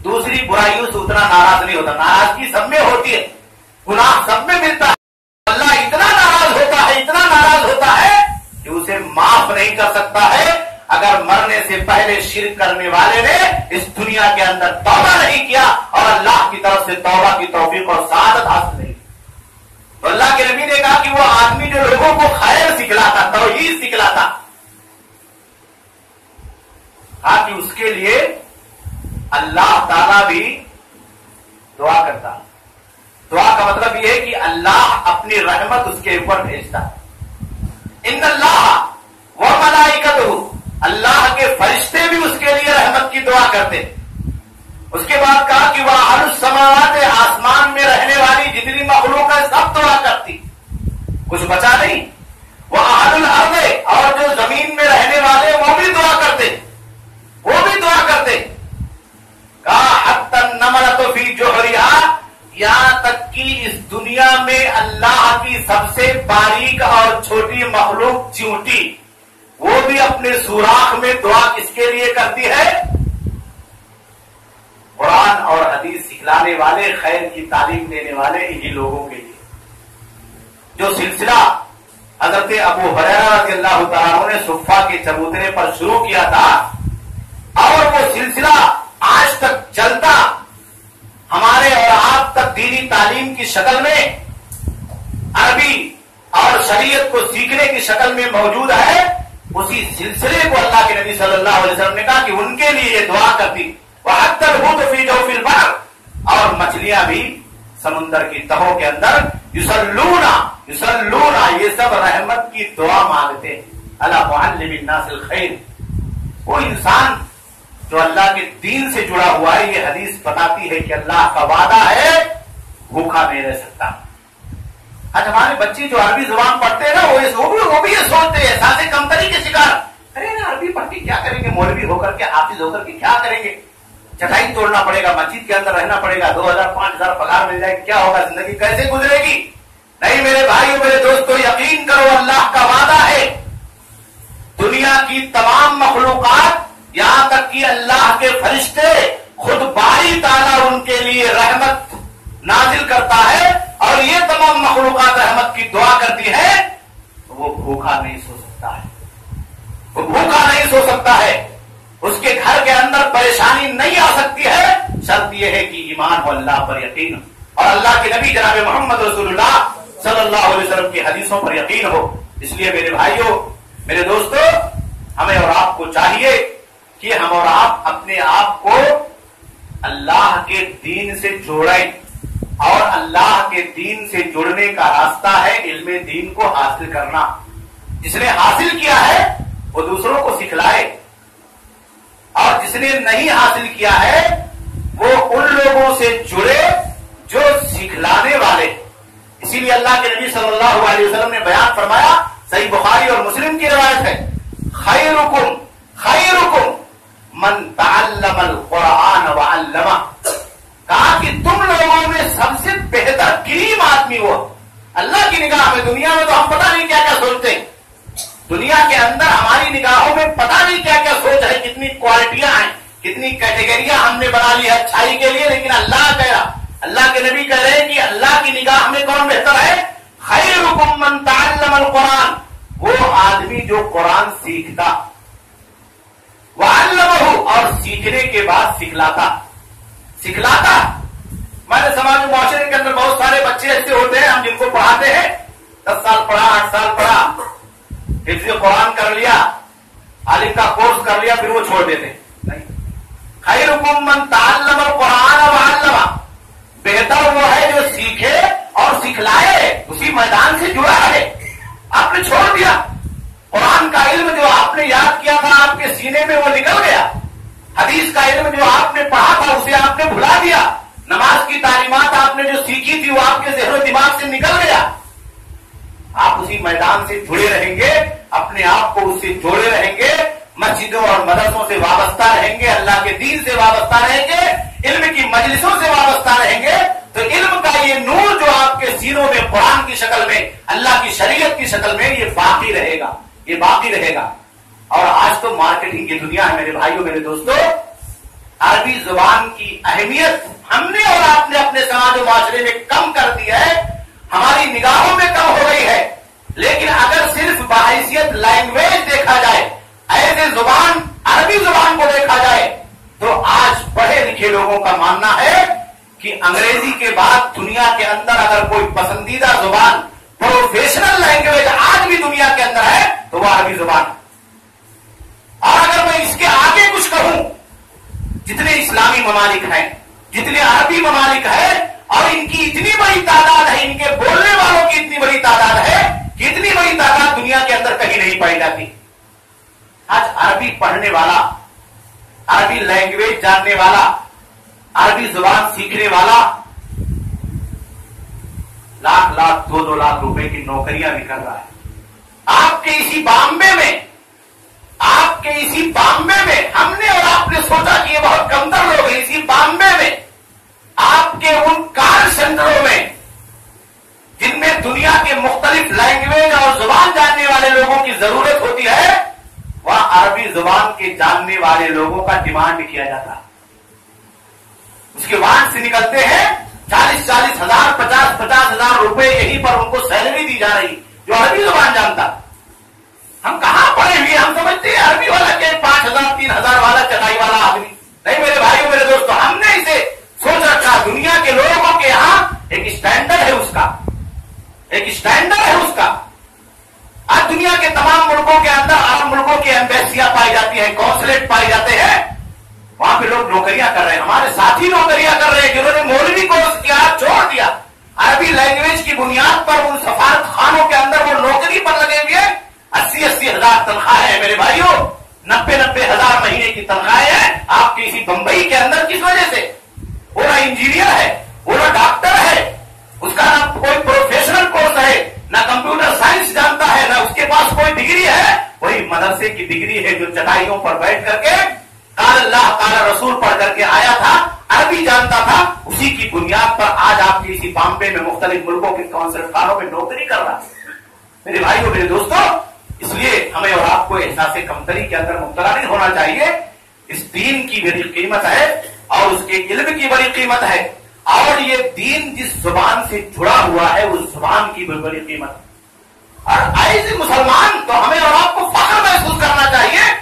دوسری برائیوں سے اتنا ناراض نہیں ہوتا۔ ناراضگی سب میں ہوتی ہے۔ گناہ سب میں ملتا ہے۔ اللہ اتنا ناراض ہوتا ہے، اتنا ناراض ہوتا ہے کہ اسے معاف نہیں کر سکتا ہے۔ اگر مرنے سے پہلے شرک کرنے والے نے اس دنیا کے اندر توبہ نہیں کیا اور اللہ کی طرف سے توبہ کی توفیق اور سعادت حاصل نہیں اللہ کے نبی نے کہا کہ وہ آدمی جو لوگوں کو خیر سکھلاتا، توحید سکھلاتا۔ کہا کہ اس کے لیے اللہ تعالی بھی دعا کرتا۔ دعا کا مطلب یہ ہے کہ اللہ اپنی رحمت اس کے اوپر بھیجتا۔ ان اللہ وہ ملائکت اللہ کے فرشتے بھی اس کے لیے رحمت کی دعا کرتے۔ اس کے بعد کہا کہ وہ ہر سماوات آسمان میں رہنے والی جتنی مخلوق ہے سب دعا کرتی کچھ بچا نہیں۔ وہ آل الارض اور جو زمین میں رہنے والے وہ بھی دعا کرتے۔ وہ بھی دعا کرتے۔ کہا تو فی جوہریا یہاں تک کہ اس دنیا میں اللہ کی سب سے باریک اور چھوٹی مخلوق چونٹی۔ وہ بھی اپنے سوراخ میں دعا کس کے لیے کرتی ہے؟ قرآن اور حدیث سکھلانے والے، خیر کی تعلیم دینے والے انہی لوگوں کے لیے۔ جو سلسلہ حضرت ابو حریرہ رضی اللہ تعالیٰ نے صفا کے چبوترے پر شروع کیا تھا، اور وہ سلسلہ آج تک چلتا ہمارے اور آپ تک دینی تعلیم کی شکل میں، عربی اور شریعت کو سیکھنے کی شکل میں موجود ہے۔ اسی سلسلے کو اللہ کے نبی صلی اللہ علیہ وسلم نے کہا کہ ان کے لیے یہ دعا کرتی ہو تو اور مچھلیاں بھی سمندر کی تہوں کے اندر یوسلونا یوسلونا یہ سب رحمت کی دعا مانگتے ہیں۔ اللہ معلم الناس الخیر وہ انسان جو اللہ کے دین سے جڑا ہوا ہے، یہ حدیث بتاتی ہے کہ اللہ کا وعدہ ہے، بھوکا نہیں رہ سکتا۔ آج ہمارے بچے جو عربی زبان پڑھتے ہیں نا، وہ بھی وہ بھی یہ سوچتے ہیں، ساتھ کمتری کے شکار۔ ارے نا، عربی پڑھ کے کیا کریں گے؟ مولوی ہو کر کے، حافظ ہو کر کے کیا کریں گے؟ چٹائی توڑنا پڑے گا، مسجد کے اندر رہنا پڑے گا، دو ہزار پانچ ہزار پگار مل جائے گا کیا ہوگا زندگی؟ کیسے گزرے گی؟ نہیں میرے بھائی میرے دوستو، یقین کرو، اللہ کا وعدہ ہے۔ دنیا کی تمام مخلوقات یہاں تک کہ اللہ کے فرشتے خود باری تعالیٰ ان کے لیے رحمت نازل کرتا ہے اور یہ تمام مخلوقات رحمت کی دعا کرتی ہے تو وہ بھوکا نہیں سو سکتا ہے۔ وہ بھوکا نہیں سو سکتا ہے۔ اس کے گھر کے اندر پریشانی نہیں آ سکتی ہے، شرط یہ ہے کہ ایمان ہو اللہ پر یقین اور اللہ کے نبی جناب محمد رسول اللہ صلی اللہ علیہ وسلم کی حدیثوں پر یقین ہو۔ اس لیے میرے بھائیوں، میرے دوستوں ہمیں اور آپ کو چاہیے کہ ہم اور آپ اپنے آپ کو اللہ کے دین سے جوڑیں۔ اور اللہ کے دین سے جڑنے کا راستہ ہے علم دین کو حاصل کرنا۔ جس نے حاصل کیا ہے، وہ دوسروں کو سکھلائے۔ اور جس نے نہیں حاصل کیا ہے، وہ ان لوگوں سے جڑے جو سکھلانے والے اسی لیے اللہ کے نبی صلی اللہ علیہ وسلم نے بیان فرمایا، صحیح بخاری اور مسلم کی روایت ہے، خیرکم خیرکم من تعلم القرآن وعلمہ۔ کہا کہ تم لوگوں میں سب سے بہتر کریم آدمی وہ اللہ کی نگاہ میں دنیا میں تو ہم پتہ نہیں کیا کیا سوچتے ہیں۔ دنیا کے اندر ہماری نگاہوں میں پتا نہیں کیا کیا سوچ ہے، کتنی کوالٹیاں ہیں، کتنی کیٹیگریاں ہم نے بنا لی ہے اچھائی کے لیے، لیکن اللہ کہہ رہا، اللہ کے نبی کہہ رہے ہیں کہ اللہ کی نگاہ میں کون بہتر ہے؟ خیر من تعلم القرآن۔ وہ آدمی جو قرآن سیکھتا وہ اور سیکھنے کے بعد سکھلاتا۔ سکھلاتا؟ میں نے سماج معاشرے کے اندر بہت سارے بچے ایسے ہوتے ہیں، ہم جن کو پڑھاتے ہیں، دس سال پڑھا، آٹھ سال پڑھا۔ حفظ قرآن کر لیا، عالم کا کورس کر لیا، پھر وہ چھوڑ دیتے۔ خیر من تعلم قرآن و بہتر وہ ہے جو سیکھے اور سکھلائے، اسی میدان سے جڑا ہے آپ نے چھوڑ دیا۔ قرآن کا علم جو آپ نے یاد کیا تھا، آپ کے سینے میں وہ نکل گیا۔ حدیث کا علم جو آپ نے پڑھا تھا، اسے آپ نے بھلا دیا۔ نماز کی تعلیمات آپ نے جو سیکھی تھی، وہ آپ کے ذہن و دماغ سے نکل گیا۔ آپ اسی میدان سے جڑے رہیں گے، اپنے آپ کو اس سے جوڑے رہیں گے، مسجدوں اور مدرسوں سے وابستہ رہیں گے، اللہ کے دین سے وابستہ رہیں گے، علم کی مجلسوں سے وابستہ رہیں گے، تو علم کا یہ نور جو آپ کے سینوں میں، قرآن کی شکل میں، اللہ کی شریعت کی شکل میں، یہ باقی رہے گا، یہ باقی رہے گا۔ اور آج تو مارکیٹنگ کی دنیا ہے میرے بھائیوں، میرے دوستوں عربی زبان کی اہمیت ہم نے اور آپ نے اپنے سماج و معاشرے میں کم کر دی ہے۔ ہماری نگاہوں میں کم ہو گئی ہے۔ لیکن اگر صرف باحثیت لینگویج دیکھا جائے، ایسے زبان، عربی زبان کو دیکھا جائے، تو آج پڑھے لکھے لوگوں کا ماننا ہے کہ انگریزی کے بعد دنیا کے اندر اگر کوئی پسندیدہ زبان پروفیشنل لینگویج آج بھی دنیا کے اندر ہے، تو وہ عربی زبان اور اگر میں اس کے آگے کچھ کہوں، جتنے اسلامی ممالک ہیں، جتنے عربی ممالک ہیں اور ان کی اتنی بڑی تعداد ہے، ان کے بولنے والوں کی اتنی بڑی تعداد ہے کہ اتنی بڑی تعداد دنیا کے اندر کہیں نہیں پائی جاتی۔ آج عربی پڑھنے والا، عربی لینگویج جاننے والا، عربی زبان سیکھنے والا، لاکھ لاکھ، دو دو لاکھ روپے کی نوکریاں بھی کر رہا ہے۔ آپ کے اسی بامبے میں، آپ کے اسی بامبے میں ہم نے اور آپ نے سوچا کہ یہ بہت کمتر لوگ ہیں، اسی بامبے میں آپ کے ان کار سینٹروں میں، جن میں دنیا کے مختلف لینگویج اور زبان جاننے والے لوگوں کی ضرورت ہوتی ہے، وہاں عربی زبان کے جاننے والے لوگوں کا ڈیمانڈ کیا جاتا۔ اس کے بعد سے نکلتے ہیں، چالیس چالیس ہزار، پچاس پچاس ہزار روپے یہیں پر ان کو سیلری دی جا رہی، جو عربی زبان جانتا۔ ہم کہاں پڑے ہوئے؟ ہم سمجھتے ہیں عربی والا کہ پانچ ہزار، تین ہزار والا چٹائی والا آدمی۔ نہیں میرے بھائی میرے دوستوں ہم نے اسے دنیا کے لوگوں کے یہاں ایک اسٹینڈرڈ ہے اس کا۔ ایک اسٹینڈرڈ ہے اس کا۔ آج دنیا کے تمام ملکوں کے اندر عرب ملکوں کی ایمبیسیاں پائی جاتی ہیں کونسلیٹ پائی جاتے ہیں۔ وہاں پہ لوگ نوکریاں کر رہے ہیں۔ ہمارے ساتھی نوکریاں کر رہے ہیں جنہوں نے مولوی کورس کیا، چھوڑ دیا۔ عربی لینگویج کی بنیاد پر ان سفارت خانوں کے اندر وہ نوکری پر لگے ہوئے اسی اسی ہزار تنخواہ ہے میرے بھائیوں۔ نبے نبے ہزار مہینے کی تنخواہیں ہیں آپ کی اسی بمبئی کے اندر، کس وجہ سے؟ وہ نہ انجینئر ہے، وہ نہ ڈاکٹر ہے۔ اس کا نہ کوئی پروفیشنل کورس ہے، نہ کمپیوٹر سائنس جانتا ہے، نہ اس کے پاس کوئی ڈگری ہے۔ وہی مدرسے کی ڈگری ہے جو چٹائیوں پر بیٹھ کر کے کال اللہ کالا رسول پڑھ کر کے آیا تھا، عربی جانتا تھا۔ اسی کی بنیاد پر آج آپ کی اسی بامبے میں مختلف ملکوں کے کونسل خانوں میں نوکری کر رہا میرے بھائیوں، میرے دوستوں، اس لیے ہمیں اور آپ کو احساس کمتری کے اندر مبتلا نہیں ہونا چاہیے۔ اس دین کی بڑی قیمت ہے اور اس کے علم کی بڑی قیمت ہے۔ اور یہ دین جس زبان سے جڑا ہوا ہے، اس زبان کی بڑی قیمت۔ اور ایسے مسلمان تو ہمیں اور آپ کو فخر محسوس کرنا چاہیے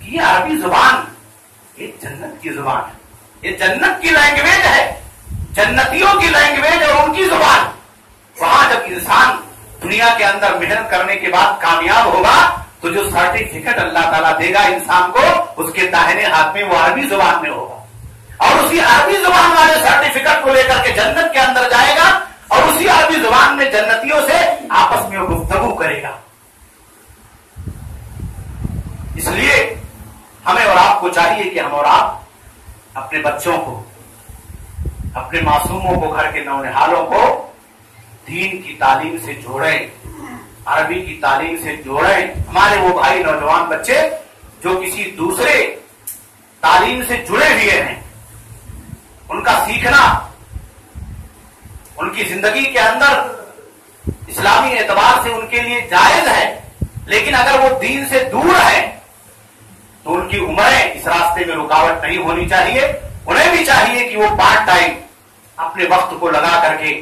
کہ یہ عربی زبان یہ جنت کی زبان ہے۔ یہ جنت کی لینگویج ہے۔ جنتیوں کی لینگویج اور ان کی زبان۔ وہاں جب انسان دنیا کے اندر محنت کرنے کے بعد کامیاب ہوگا، تو جو سرٹیفکیٹ اللہ تعالیٰ دے گا انسان کو، اس کے داہنے ہاتھ میں وہ عربی زبان میں ہوگا۔ اور اسی عربی زبان والے سرٹیفکیٹ کو لے کر کے جنت کے اندر جائے گا اور اسی عربی زبان میں جنتیوں سے آپس میں گفتگو کرے گا۔ اس لیے ہمیں اور آپ کو چاہیے کہ ہم اور آپ اپنے بچوں کو، اپنے معصوموں کو، گھر کے نونحالوں کو دین کی تعلیم سے جوڑیں، عربی کی تعلیم سے جوڑیں۔ ہمارے وہ بھائی نوجوان بچے جو کسی دوسرے تعلیم سے جڑے ہوئے ہیں ان کا سیکھنا، ان کی زندگی کے اندر اسلامی اعتبار سے ان کے لیے جائز ہے، لیکن اگر وہ دین سے دور ہے تو ان کی عمریں اس راستے میں رکاوٹ نہیں ہونی چاہیے۔ انہیں بھی چاہیے کہ وہ پارٹ ٹائم اپنے وقت کو لگا کر کے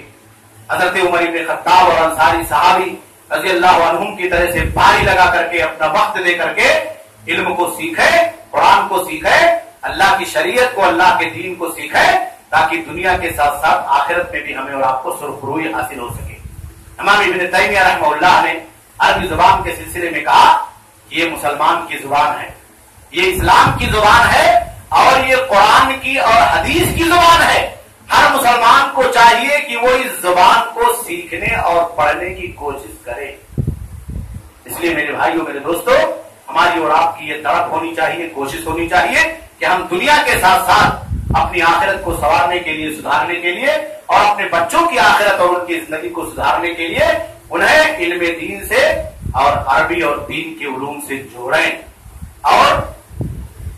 حضرت عمر ابن خطاب اور انصاری صحابی رضی اللہ عنہم کی طرح سے باری لگا کر کے اپنا وقت دے کر کے علم کو سیکھے قرآن کو سیکھے اللہ کی شریعت کو اللہ کے دین کو سیکھے تاکہ دنیا کے ساتھ ساتھ آخرت میں بھی ہمیں اور آپ کو سرخروئی حاصل ہو سکے۔ امام ابن تیمیہ رحمہ اللہ نے عربی زبان کے سلسلے میں کہا کہ یہ مسلمان کی زبان ہے۔ یہ اسلام کی زبان ہے اور یہ قرآن کی اور حدیث کی زبان ہے۔ ہر مسلمان کو چاہیے کہ وہ اس زبان کو سیکھنے اور پڑھنے کی کوشش کرے۔ اس لیے میرے بھائیوں، میرے دوستوں، ہماری اور آپ کی یہ تڑپ ہونی چاہیے، کوشش ہونی چاہیے کہ ہم دنیا کے ساتھ ساتھ اپنی آخرت کو سنوارنے کے لیے، سدھارنے کے لیے اور اپنے بچوں کی آخرت اور ان کی زندگی کو سدھارنے کے لیے انہیں علم دین سے اور عربی اور دین کے علوم سے جوڑیں۔ اور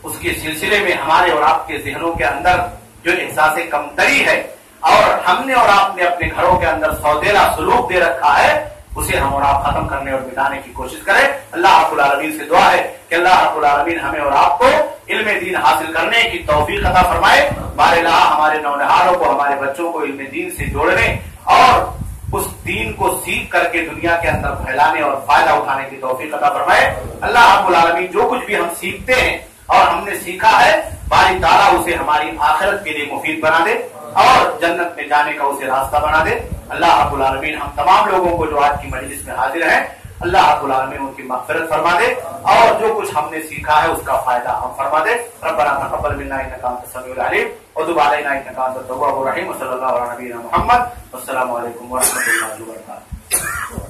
اس کے سلسلے میں ہمارے اور آپ کے ذہنوں کے اندر جو احساس کمتری ہے اور ہم نے اور آپ نے اپنے گھروں کے اندر سودیلا سلوک دے رکھا ہے اسے ہم اور آپ ختم کرنے اور مٹانے کی کوشش کریں۔ اللہ رب العالمین سے دعا ہے کہ اللہ رب العالمین ہمیں اور آپ کو علم دین حاصل کرنے کی توفیق عطا فرمائے۔ بار اللہ ہمارے نونہاروں کو، ہمارے بچوں کو علم دین سے جوڑنے اور اس دین کو سیکھ کر کے دنیا کے اندر پھیلانے اور فائدہ اٹھانے کی توفیق عطا فرمائے۔ اللہ رب العالمین جو کچھ بھی ہم سیکھتے ہیں اور ہم نے سیکھا ہے، باری تعالیٰ اسے ہماری آخرت کے لیے مفید بنا دے۔ اور جنت میں جانے کا اسے راستہ بنا دے۔ اللہ رب العالمین ہم تمام لوگوں کو جو آج کی مجلس میں حاضر ہیں، اللہ رب العالمین ان کی مغفرت فرما دے۔ اور جو کچھ ہم نے سیکھا ہے، اس کا فائدہ ہم فرما دے۔ ربنا تقبل منا انك انت السميع العليم وتب علينا انك انت التواب الرحيم وصلى الله على نبينا محمد۔ والسلام علیکم ورحمۃ اللہ وبرکاتہ۔